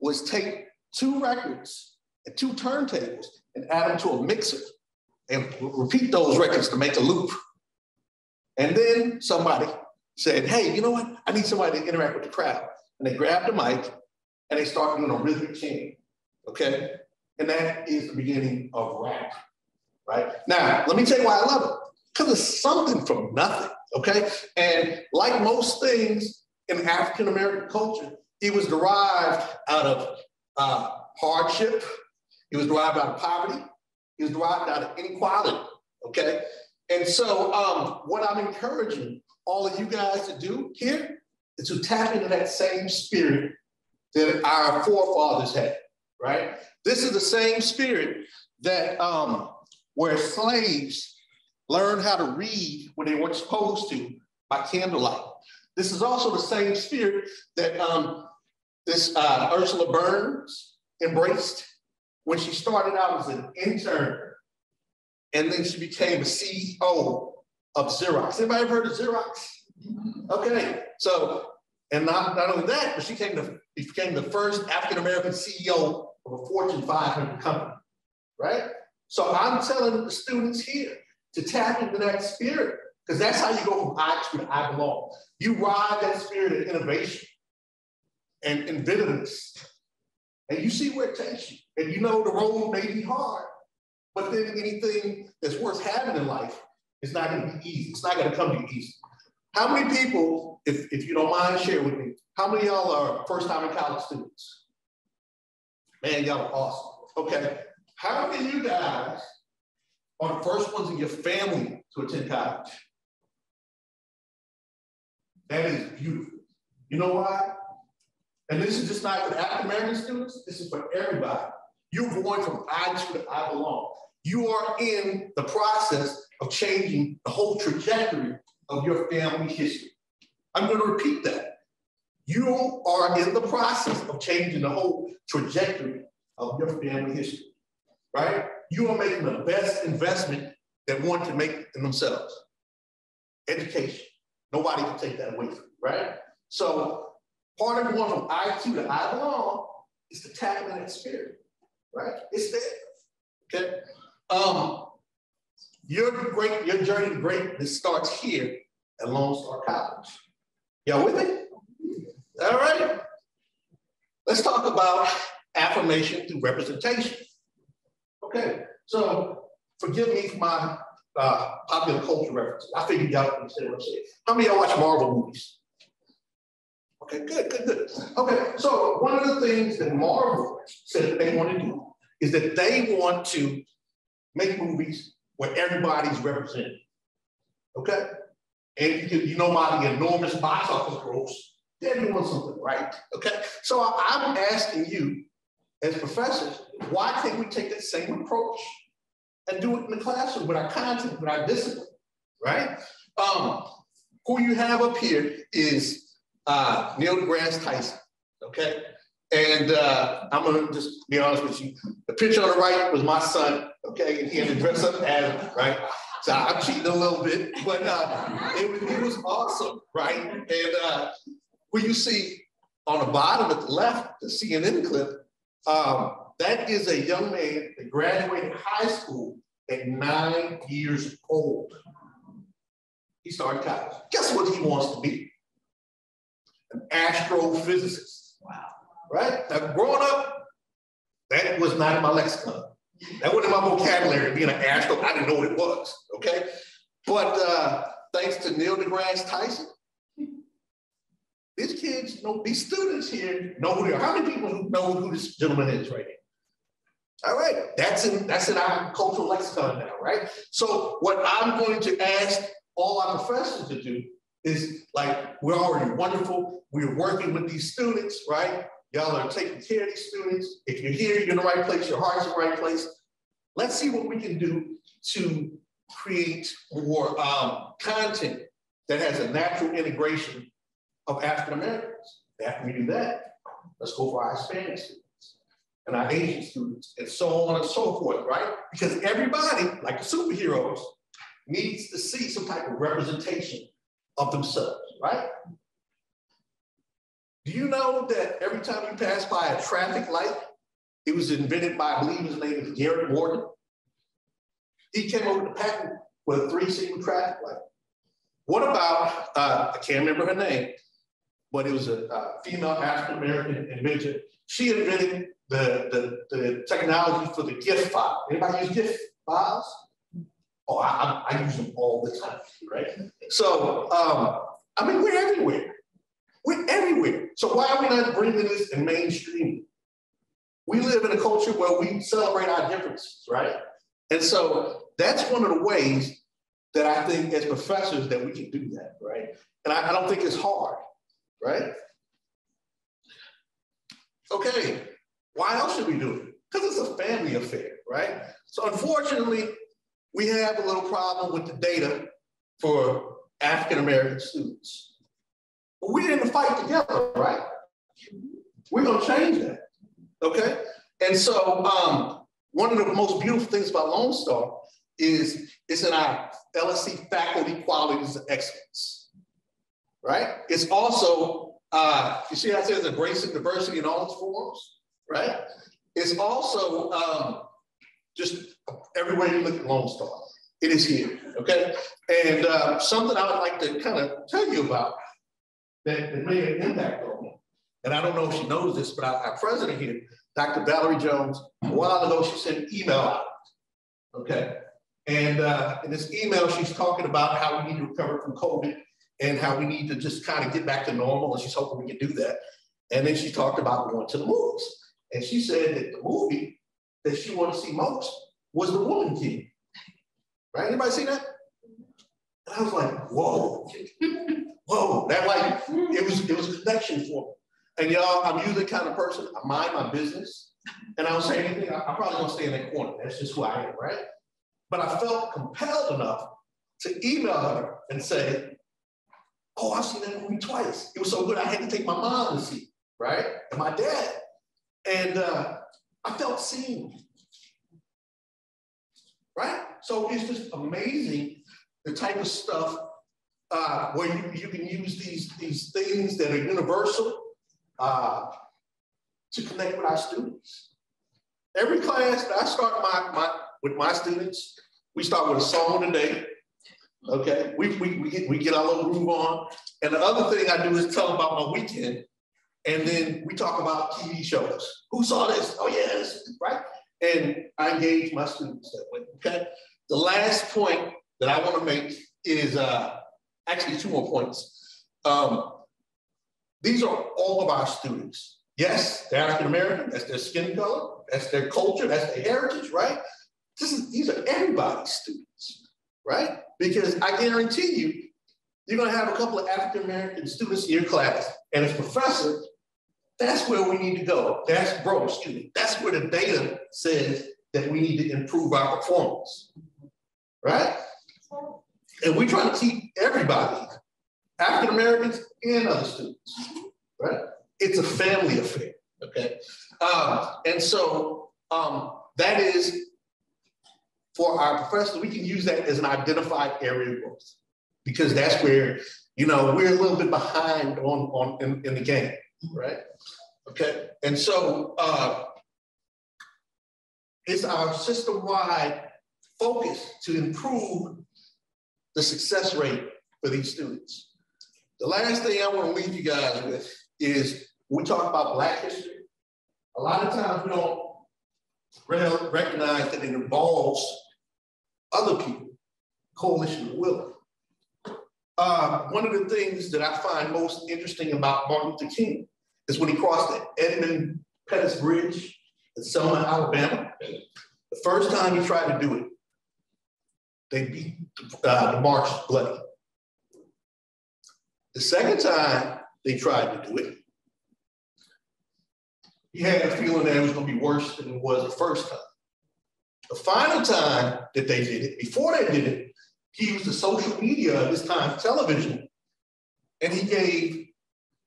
was take two records and two turntables and add them to a mixer and repeat those records to make a loop. And then somebody said, hey, you know what? I need somebody to interact with the crowd. And they grabbed the mic and they started doing a rhythmic chant, okay? And that is the beginning of rap, right? Now, let me tell you why I love it. Because it's something from nothing, okay? And like most things in African American culture, it was derived out of uh, hardship, it was derived out of poverty, it was derived out of inequality, okay? And so um, what I'm encouraging all of you guys to do here is to tap into that same spirit that our forefathers had, right? This is the same spirit that um, where slaves learned how to read when they weren't supposed to by candlelight. This is also the same spirit that um, this uh, Ursula Burns embraced when she started out as an intern and then she became a CEO of Xerox. Anybody ever heard of Xerox? Okay, so, and not, not only that, but she became the, became the first African-American CEO of a Fortune 500 company, right? So I'm telling the students here to tap into that spirit, because that's how you go from I to I belong. You ride that spirit of innovation and inventiveness, and you see where it takes you. And you know the road may be hard, but then anything that's worth having in life is not going to be easy. It's not going to come to you easy. How many people, if, if you don't mind, share with me, how many y'all are first time in college students? Man, y'all are awesome. Okay. How many of you guys are the first ones in your family to attend college? That is beautiful. You know why? And this is just not for African American students, this is for everybody. You're going from I to I belong. You are in the process of changing the whole trajectory of your family history. I'm going to repeat that. You are in the process of changing the whole trajectory of your family history, right? You are making the best investment that one can make in themselves. Education. Nobody can take that away from you, right? So part of going from I to I belong is to tap in that spirit, right? It's there, okay? Um, your great, your journey to greatness starts here at Lone Star College. Y'all with me? All right. Let's talk about affirmation through representation. Okay, so forgive me for my uh, popular culture references. I figured y'all understand what I'm saying. How many of y'all watch Marvel movies? Okay, good, good, good. Okay, so one of the things that Marvel said that they want to do is that they want to make movies where everybody's represented. Okay? And you, know about the enormous box office gross, they're doing something right. Okay? So I'm asking you, as professors, why can't we take that same approach and do it in the classroom with our content, with our discipline, right? Um, who you have up here is uh, Neil deGrasse Tyson, okay? And uh, I'm gonna just be honest with you. The picture on the right was my son, okay, and he had to dress up as right. So I'm cheating a little bit, but uh, it, it was awesome, right? And uh, when you see on the bottom at the left, the CNN clip, um, that is a young man that graduated high school at nine years old. He started college. Guess what he wants to be? An astrophysicist. Wow right? Now, growing up, that was not in my lexicon. That wasn't my vocabulary, being an astro. I didn't know what it was, okay? But uh, thanks to Neil deGrasse Tyson, these kids, know, these students here know who they are. How many people know who this gentleman is right? All right, that's in that's in our cultural lexicon now, right? So what I'm going to ask all our professors to do is like we're already wonderful. We're working with these students, right? Y'all are taking care of these students. If you're here, you're in the right place, your heart's in the right place. Let's see what we can do to create more um, content that has a natural integration of African Americans. After we do that, let's go for our Hispanic students and our Asian students and so on and so forth, right? Because everybody, like the superheroes, needs to see some type of representation of themselves, right? Do you know that every time you pass by a traffic light, it was invented by, I believe his name is Garrett Morgan. He came up with a patent for a three signal traffic light. What about, uh, I can't remember her name, but it was a, a female African-American inventor. She invented the, the, the technology for the gift file. Anybody use gift files? Oh, I, I, I use them all the time, right? So, um, I mean, we're everywhere. We're everywhere. So why are we not bringing this in mainstream? We live in a culture where we celebrate our differences, right? And so that's one of the ways that I think as professors that we can do that, right? And I, I don't think it's hard, right? Okay, why else should we do it? Because it's a family affair, right? So unfortunately, we have a little problem with the data for African American students. But in the fight together, right? We're gonna change that, okay? And so um, one of the most beautiful things about Lone Star is it's in our LSC faculty qualities of excellence, right? It's also, uh, you see how it says embracing diversity in all its forms, right? It's also um, just everywhere you look at Lone Star, it is here, okay? And uh, something I would like to kind of tell you about that, that made an impact on. And I don't know if she knows this, but our, our president here, Dr. Valerie Jones, a while ago, she sent an email out, okay? And uh, in this email, she's talking about how we need to recover from COVID and how we need to just kind of get back to normal. And she's hoping we can do that. And then she talked about going to the movies. And she said that the movie that she wanted to see most was The Woman King. Right? Anybody see that? And I was like, whoa, (laughs) whoa, that like, it was, it was connection for me. And y'all, I'm usually the kind of person, I mind my business. And I don't say anything, I, am probably gonna stay in that corner. That's just who I am, right? But I felt compelled enough to email her and say, oh, I've seen that movie twice. It was so good, I had to take my mom to see, right? And my dad. And uh, I felt seen, right? So it's just amazing the type of stuff uh, where you, you can use these, these things that are universal uh, to connect with our students. Every class that I start my, my with my students, we start with a song today. Okay, we, we, we, get, we get our little groove on. And the other thing I do is tell them about my weekend. And then we talk about TV shows. Who saw this? Oh, yes, right? And I engage my students that way. Okay. The last point that I want to make is uh, actually two more points. Um, these are all of our students. Yes, they're African American, that's their skin color, that's their culture, that's their heritage, right? Is, these are everybody's students, right? Because I guarantee you, you're gonna have a couple of African American students in your class, and as professor, that's where we need to go. That's, bro, excuse me, that's where the data says that we need to improve our performance, right? And we're trying to teach everybody, African Americans and other students, right? It's a family affair, okay? Um, and so um, that is for our professors, we can use that as an identified area of growth because that's where, you know, we're a little bit behind on, on in, in the game, right? Okay, and so uh, it's our system-wide focus to improve the success rate for these students. The last thing I want to leave you guys with is we talk about Black history. A lot of times we don't recognize that it involves other people, coalition of will. Uh, one of the things that I find most interesting about Martin Luther King is when he crossed the Edmund Pettus Bridge in Selma, Alabama. The first time he tried to do it, they beat uh, the march bloody. The second time they tried to do it, he had a feeling that it was going to be worse than it was the first time. The final time that they did it, before they did it, he used the social media, this time television, and he gave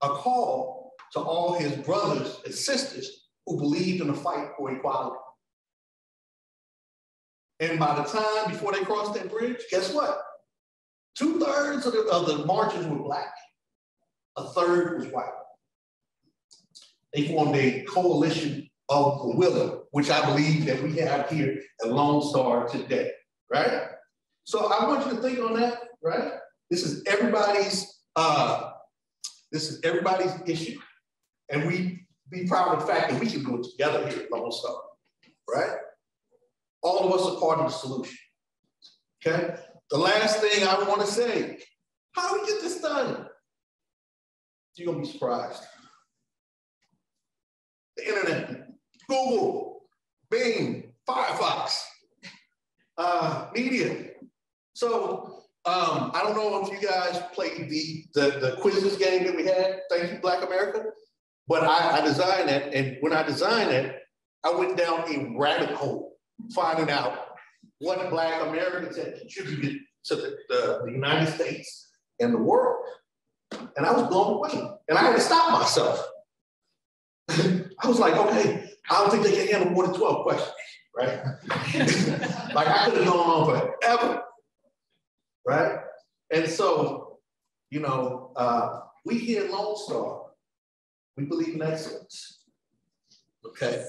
a call to all his brothers and sisters who believed in the fight for equality. And by the time before they crossed that bridge, guess what? Two thirds of the, of the marchers were black. A third was white. They formed a coalition of the willing, which I believe that we have here at Lone Star today, right? So I want you to think on that, right? This is everybody's, uh, this is everybody's issue. And we be proud of the fact that we can it together here at Lone Star, right? All of us are part of the solution. Okay. The last thing I want to say, how do we get this done? You're gonna be surprised. The internet, Google, Bing, Firefox, (laughs) uh, media. So um, I don't know if you guys played the, the, the quizzes game that we had. Thank you, Black America. But I, I designed it, and when I designed it, I went down a rabbit hole finding out what Black Americans had contributed to the, the, the United States and the world. And I was blown away. And I had to stop myself. (laughs) I was like, okay, I don't think they can handle more than 12 questions, right? (laughs) like I could have gone on forever, right? And so, you know, uh, we here at Lone Star, we believe in excellence, okay?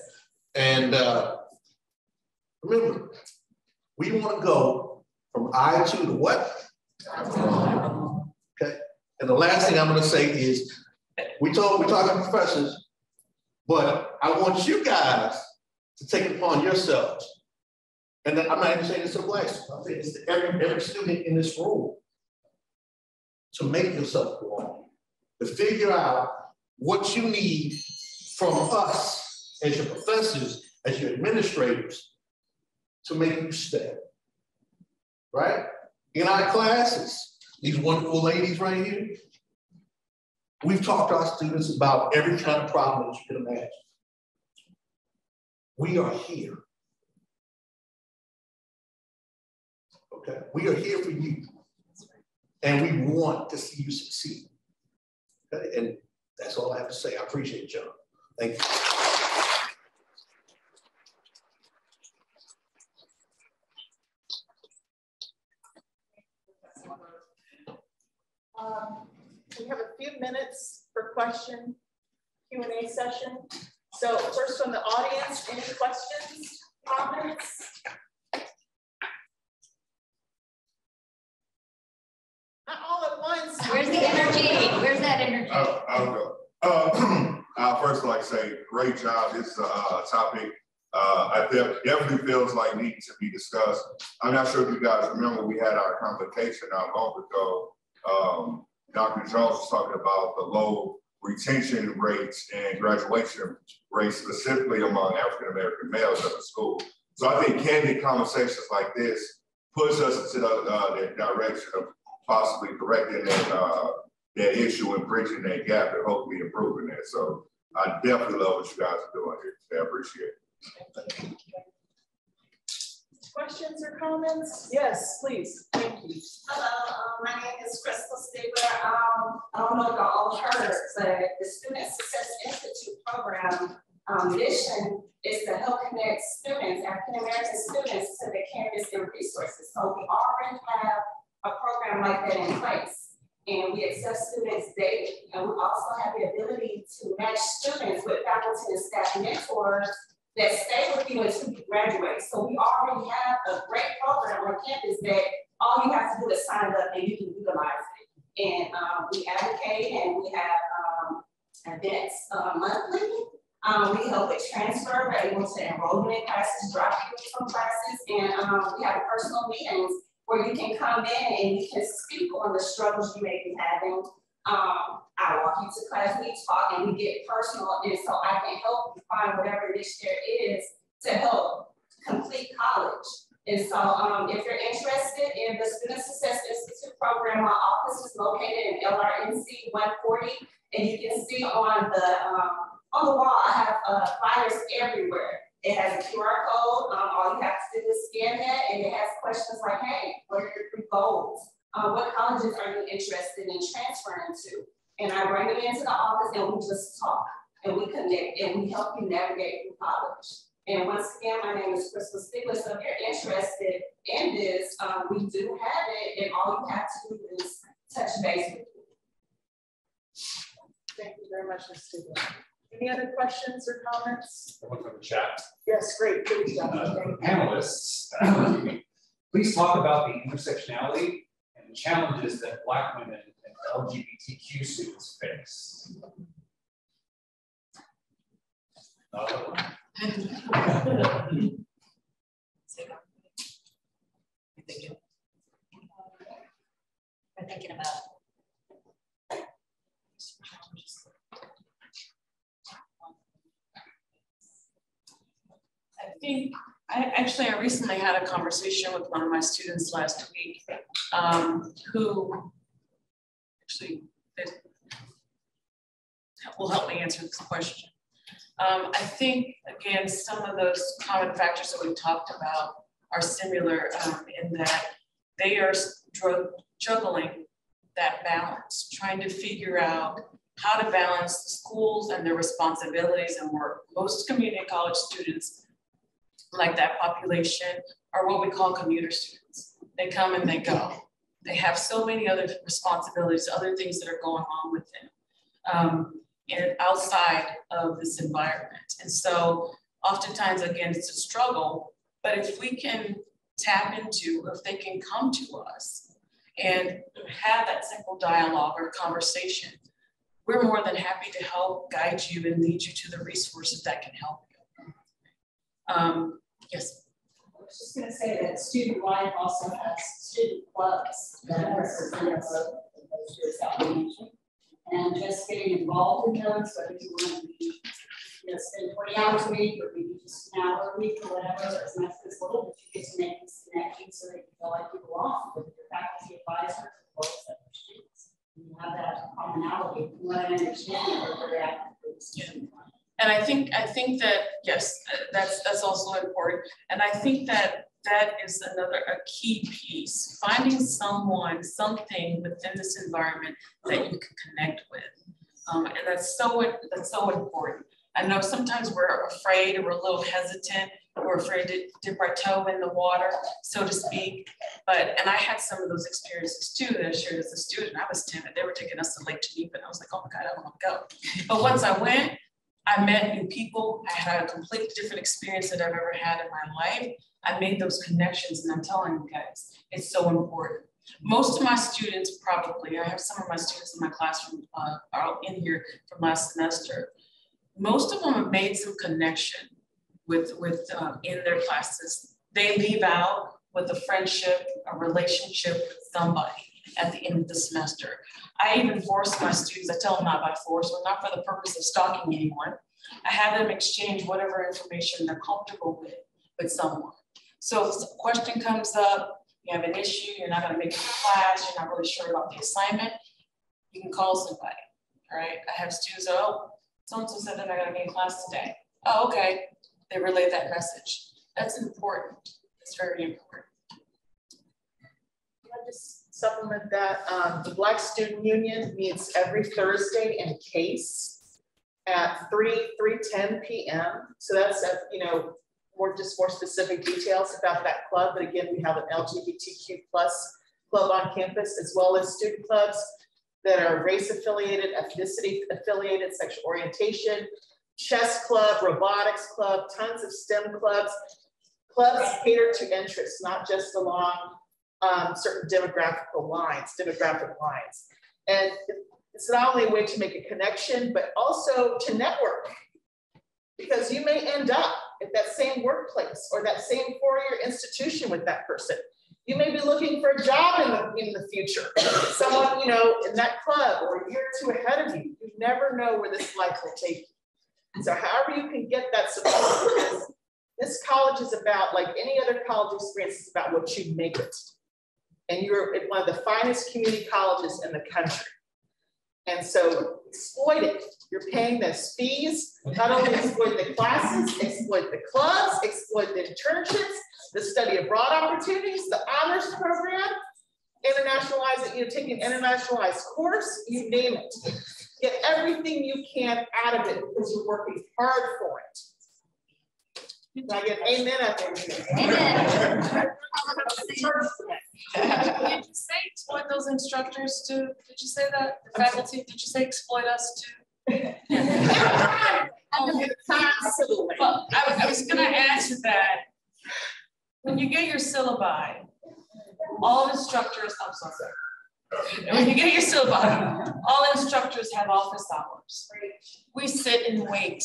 And uh, remember, we want to go from I to what? Okay. And the last thing I'm going to say is, we told we're talking professors, but I want you guys to take it upon yourselves. And I'm not even saying this to blacks. I'm saying this to every, every student in this room to make yourself belong, to figure out what you need from us as your professors, as your administrators, to make you stay. Right? In our classes, these wonderful ladies right here, we've talked to our students about every kind of problem that you can imagine. We are here. Okay? We are here for you. And we want to see you succeed. Okay? And that's all I have to say. I appreciate you. Thank you. Um, we have a few minutes for question Q and A session. So first from the audience, any questions, comments? Not all at once. Where's the energy? Where's that energy? I'll, I'll go. Uh, (clears throat) I first like to say, great job. This is a uh, topic uh, I feel definitely feels like needs to be discussed. I'm not sure if you guys remember we had our convocation not long ago. Um, Dr. Jones was talking about the low retention rates and graduation rates, specifically among African American males at the school. So I think candid conversations like this push us into the, uh, the direction of possibly correcting that uh, that issue and bridging that gap and hopefully improving that. So I definitely love what you guys are doing here. I appreciate it. Questions or comments? Yes, please. Thank you. Hello, um, my name is Crystal Stigler. Um, I don't know if y'all all heard, but the Student Success Institute program um, mission is to help connect students, African American students, to the campus and resources. So we already have a program like that in place. And we accept students daily. And we also have the ability to match students with faculty and staff mentors that you until you graduate. So we already have a great program on campus that all you have to do is sign up and you can utilize it. And um, we advocate and we have um, events uh, monthly. Um, we help with transfer. We're able to enroll in classes, drop people from classes, and um, we have personal meetings where you can come in and you can speak on the struggles you may be having. Um, I walk you to class, we talk and we get personal, and so I can help you find whatever niche there is to help complete college. And so um, if you're interested in the Student Success Institute program, my office is located in LRNC 140, and you can see on the um, on the wall, I have uh, flyers everywhere. It has a QR code. Um, all you have to do is scan that, and it has questions like, "Hey, what are your three goals? Uh, what colleges are you interested in transferring to?" And I bring them into the office, and we just talk, and we connect, and we help you navigate through college. And once again, my name is Crystal Stigler. So if you're interested in this, um, we do have it, and all you have to do is touch base with me. Thank you very much, Ms. Stigler. Any other questions or comments? I went from the chat. Yes, great, please, Dr. Uh, Thank you. Panelists, (clears throat) please talk about the intersectionality and the challenges that Black women and LGBTQ students face. We're thinking about. I think, I actually, I recently had a conversation with one of my students last week, um, who actually will help me answer this question. Um, I think, again, some of those common factors that we talked about are similar um, in that they are juggling that balance, trying to figure out how to balance the schools and their responsibilities and work. Most community college students like that population are what we call commuter students. They come and they go. They have so many other responsibilities, other things that are going on with them um, and outside of this environment. And so oftentimes, again, it's a struggle, but if we can tap into, if they can come to us and have that simple dialogue or conversation, we're more than happy to help guide you and lead you to the resources that can help you. Um, yes. I was just going to say that Student Life also has student clubs that are representative of. And just getting involved in those, whether you want to be, you know, spend 20 hours a week or maybe just an hour a week or whatever, as much as little, but you get to make these connections so that you feel like you belong with your faculty advisors as well as other students. You have that commonality, what I understand where they're at. Yeah. And I think I think that yes, that's that's also important. And I think that that is another a key piece. Finding someone, something within this environment that you can connect with, um, and that's so that's so important. I know sometimes we're afraid or we're a little hesitant. We're afraid to dip our toe in the water, so to speak. But and I had some of those experiences too that I shared as a student. I was timid. They were taking us to Lake Geneva, and I was like, oh my God, I don't want to go. But once I went, I met new people. I had a completely different experience that I've ever had in my life. I made those connections, and I'm telling you guys, it's so important. Most of my students, probably, I have some of my students in my classroom uh, are in here from last semester. Most of them have made some connection with, with um, in their classes. They leave out with a friendship, a relationship with somebody at the end of the semester. I even force my students, I tell them not by force, but not for the purpose of stalking anyone. I have them exchange whatever information they're comfortable with with someone. So if a question comes up, you have an issue, you're not gonna make it to class, you're not really sure about the assignment, you can call somebody, all right? I have students, oh, so-and-so said they're not gonna be in class today. Oh, okay, they relay that message. That's important, it's very important. Supplement that? Um, the Black Student Union meets every Thursday in Case at 3, 3.10 p.m. So that's, a, you know, more just more specific details about that club. But again, we have an LGBTQ plus club on campus, as well as student clubs that are race affiliated, ethnicity affiliated, sexual orientation, chess club, robotics club, tons of STEM clubs. Clubs cater to interests, not just along um, certain demographical lines, demographic lines. And it's not only a way to make a connection, but also to network. Because you may end up at that same workplace or that same four-year institution with that person. You may be looking for a job in the, in the future. (coughs) Someone, you know, in that club or a year or two ahead of you. You never know where this life will take you. So however you can get that support, this college is about, like any other college experience, is about what you make it. And you're at one of the finest community colleges in the country. And so exploit it. You're paying those fees, not only exploit the classes, exploit the clubs, exploit the internships, the study abroad opportunities, the honors program, internationalize it, you know, take an internationalized course, you name it. Get everything you can out of it because you're working hard for it. Can I get amen up there? Did you say exploit those instructors to, did you say that, the faculty, did you say exploit us to? Well, (laughs) oh, I was, I was gonna add to that. When you get your syllabi, all instructors, I'm sorry. When you get your syllabi, all instructors have office hours. We sit and wait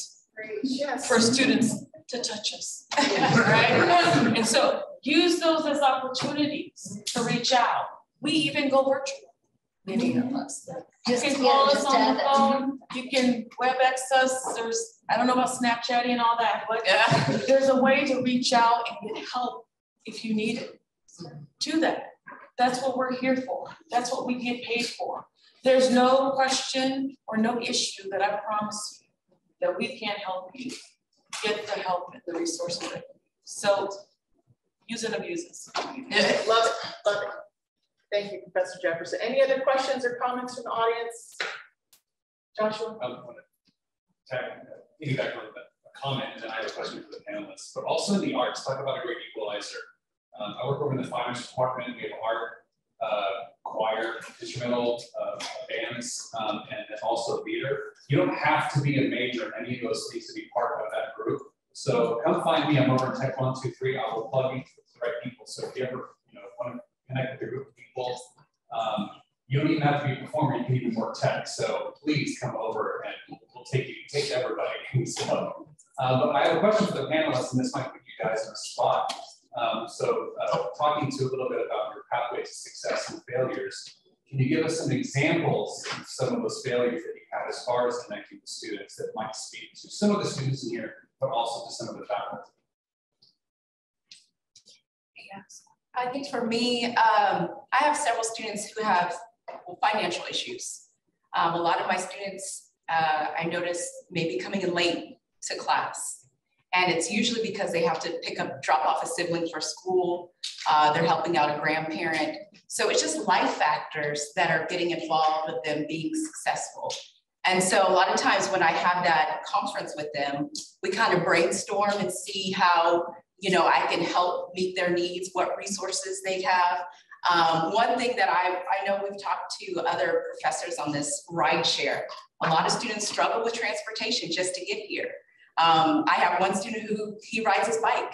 for students to touch us, (laughs) right? And so use those as opportunities to reach out. We even go virtual. Many of mm-hmm. us. You Just- can yeah, call us on add the that. phone, you can WebEx us, there's, I don't know about Snapchatting and all that, but there's a way to reach out and get help if you need it. Do that. That's what we're here for. That's what we get paid for. There's no question or no issue that I promise you that we can't help you get the help and the resources. that you need. So use and abuse it. Love it, love it. Thank you, Professor Jefferson. Any other questions or comments from the audience? Joshua? I want to tag, piggyback on a a comment, and then I have a question for the panelists, but also in the arts, talk about a great equalizer. Um, I work over in the fine arts department, we have art, uh, choir, instrumental, uh, bands, um, and then also theater. You don't have to be a major in any of those things to be part of that group. So come find me, I'm over in Tech One, Two, Three, I will plug you to the right people. So if you ever, you know, want to connect with a group of people, um, you don't even have to be a performer, you can even work tech. So please come over and we'll- we'll take you, take everybody. (laughs) So, uh, but I have a question for the panelists, and this might put you guys in a spot. Um, so, uh, talking to a little bit about your pathway to success and failures, can you give us some examples of some of those failures that you had as far as connecting with students that might speak to some of the students in here, but also to some of the faculty? Yes. I think for me, um, I have several students who have financial issues. Um, a lot of my students, uh, I notice maybe coming in late to class. And it's usually because they have to pick up, drop off a sibling for school. Uh, they're helping out a grandparent. So it's just life factors that are getting involved with them being successful. And so a lot of times when I have that conference with them, we kind of brainstorm and see how you know, I can help meet their needs, what resources they have. Um, one thing that I, I know we've talked to other professors on this ride share. A lot of students struggle with transportation just to get here. Um, I have one student who he rides his bike.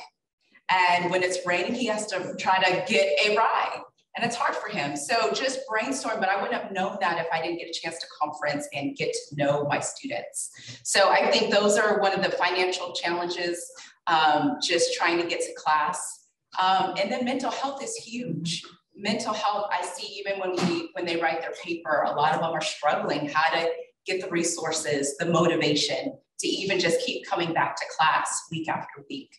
And when it's raining, he has to try to get a ride. And it's hard for him. So just brainstorm, but I wouldn't have known that if I didn't get a chance to conference and get to know my students. So I think those are one of the financial challenges um, just trying to get to class. Um, and then mental health is huge. Mental health, I see even when we when they write their paper, a lot of them are struggling how to get the resources, the motivation to even just keep coming back to class week after week.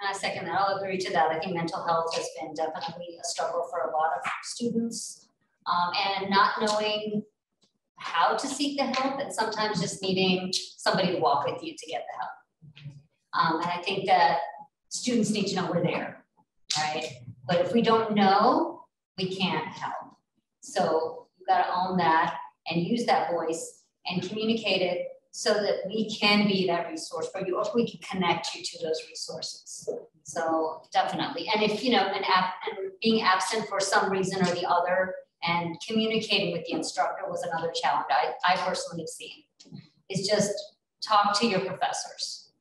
And I second that. I'll agree to that. I think mental health has been definitely a struggle for a lot of students. Um, and not knowing how to seek the help and sometimes just needing somebody to walk with you to get the help. Um, and I think that students need to know we're there, right? But if we don't know, we can't help. So you've got to own that and use that voice and communicate it so that we can be that resource for you, or we can connect you to those resources. So definitely, and if you know, and being absent for some reason or the other, and communicating with the instructor was another challenge I, I personally have seen. Is just talk to your professors,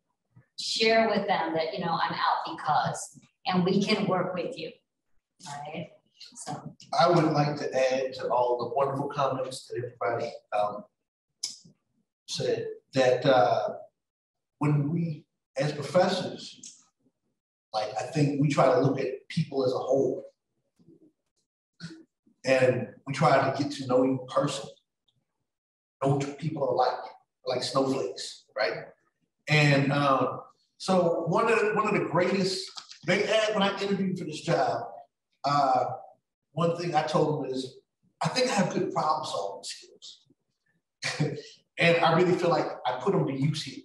share with them that you know I'm out because, and we can work with you. All right. So I would like to add to all the wonderful comments that everybody um, said that uh, when we, as professors, like I think we try to look at people as a whole. And we try to get to know you personally. Know what people are like, like snowflakes, right? And um, so one of the, one of the greatest, they had when I interviewed for this job, uh, one thing I told them is, I think I have good problem solving skills. (laughs) and I really feel like I put them to use here,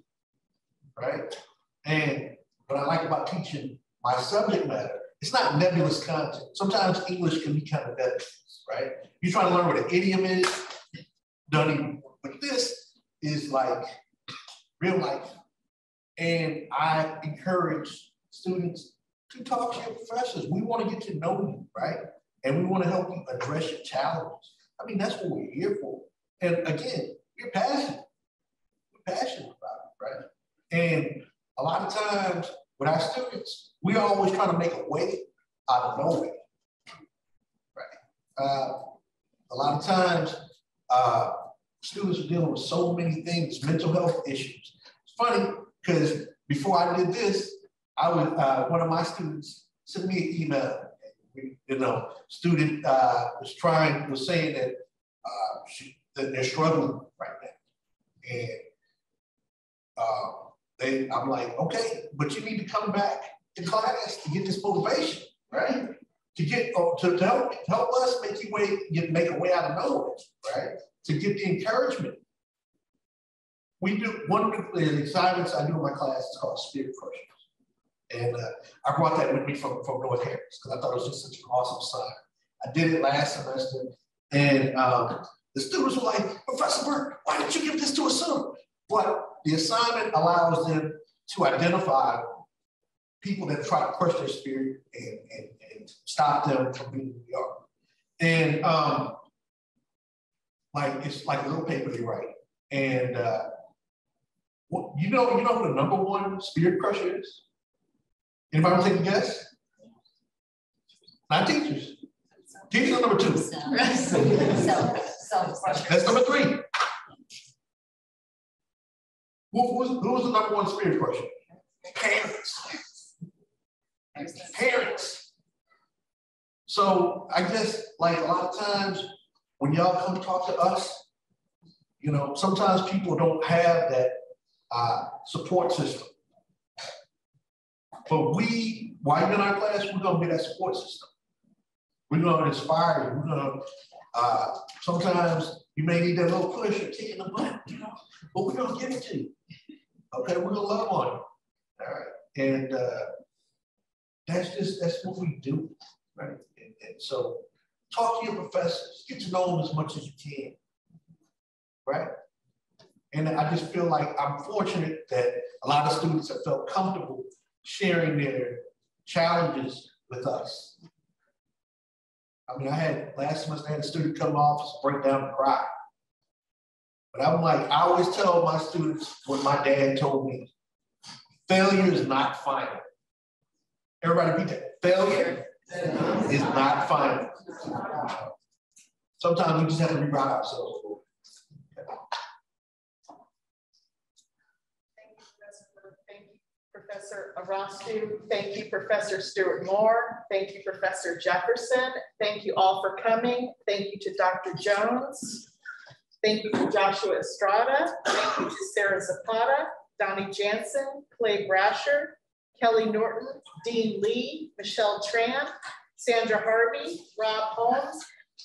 right? And what I like about teaching my subject matter, it's not nebulous content. Sometimes English can be kind of nebulous, right? You're trying to learn what an idiom is, don't even, but this is like real life. And I encourage students to talk to your professors. We want to get to know you, right? And we want to help you address your challenges. I mean, that's what we're here for. And again, we're passionate. We're passionate about it, right? And a lot of times with our students, we're always trying to make a way out of no way, right? Uh, a lot of times, uh, students are dealing with so many things, mental health issues. It's funny because before I did this, I was uh, one of my students sent me an email. You know, student uh, was trying was saying that uh, she, they're struggling right now, and uh, they I'm like, okay, but you need to come back to class to get this motivation, right? To get uh, to, to help help us make you way get make a way out of nowhere, right? To get the encouragement. We do one of the assignments I do in my class is called Spirit Crushers. And uh, I brought that with me from, from North Harris because I thought it was just such an awesome sign. I did it last semester, and um, the students were like, Professor Burke, why didn't you give this to us sooner? But the assignment allows them to identify people that try to crush their spirit and, and, and stop them from being who they are. And um, like it's like a little paper they write. And uh, you know, you know who the number one spirit crusher is? Anybody want to take a guess? Not teachers. Teachers are number two. That's number three. Who, who's, who's the number one spirit question? Parents. Parents. So I guess like a lot of times when y'all come talk to us, you know, sometimes people don't have that uh, support system. But we, while you're in our class, we're gonna be that support system. We're gonna inspire you. We're gonna, uh, sometimes you may need that little push or kick in the butt, you know, but we're gonna give it to you. Okay, we're gonna love on you. All right. And uh, that's just that's what we do, right? And, and so talk to your professors, get to know them as much as you can. Right? And I just feel like I'm fortunate that a lot of students have felt comfortable sharing their challenges with us. I mean, I had last semester, I had a student come off, break down and cry. But I'm like, I always tell my students what my dad told me failure is not final. Everybody repeat that. Failure is not final. Sometimes we just have to reroute ourselves. Professor Arastu. Thank you, Professor Stewart Moore. Thank you, Professor Jefferson. Thank you all for coming. Thank you to Dr. Jones. Thank you to Joshua Estrada. Thank you to Sarah Zapata, Donnie Jansen, Clay Brasher, Kelly Norton, Dean Lee, Michelle Tran, Sandra Harvey, Rob Holmes,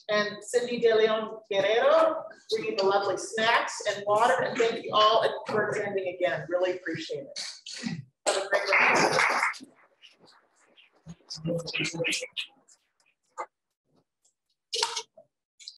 and Cindy De Leon Guerrero, bringing the lovely snacks and water. And thank you all for attending again. Really appreciate it. Great rest.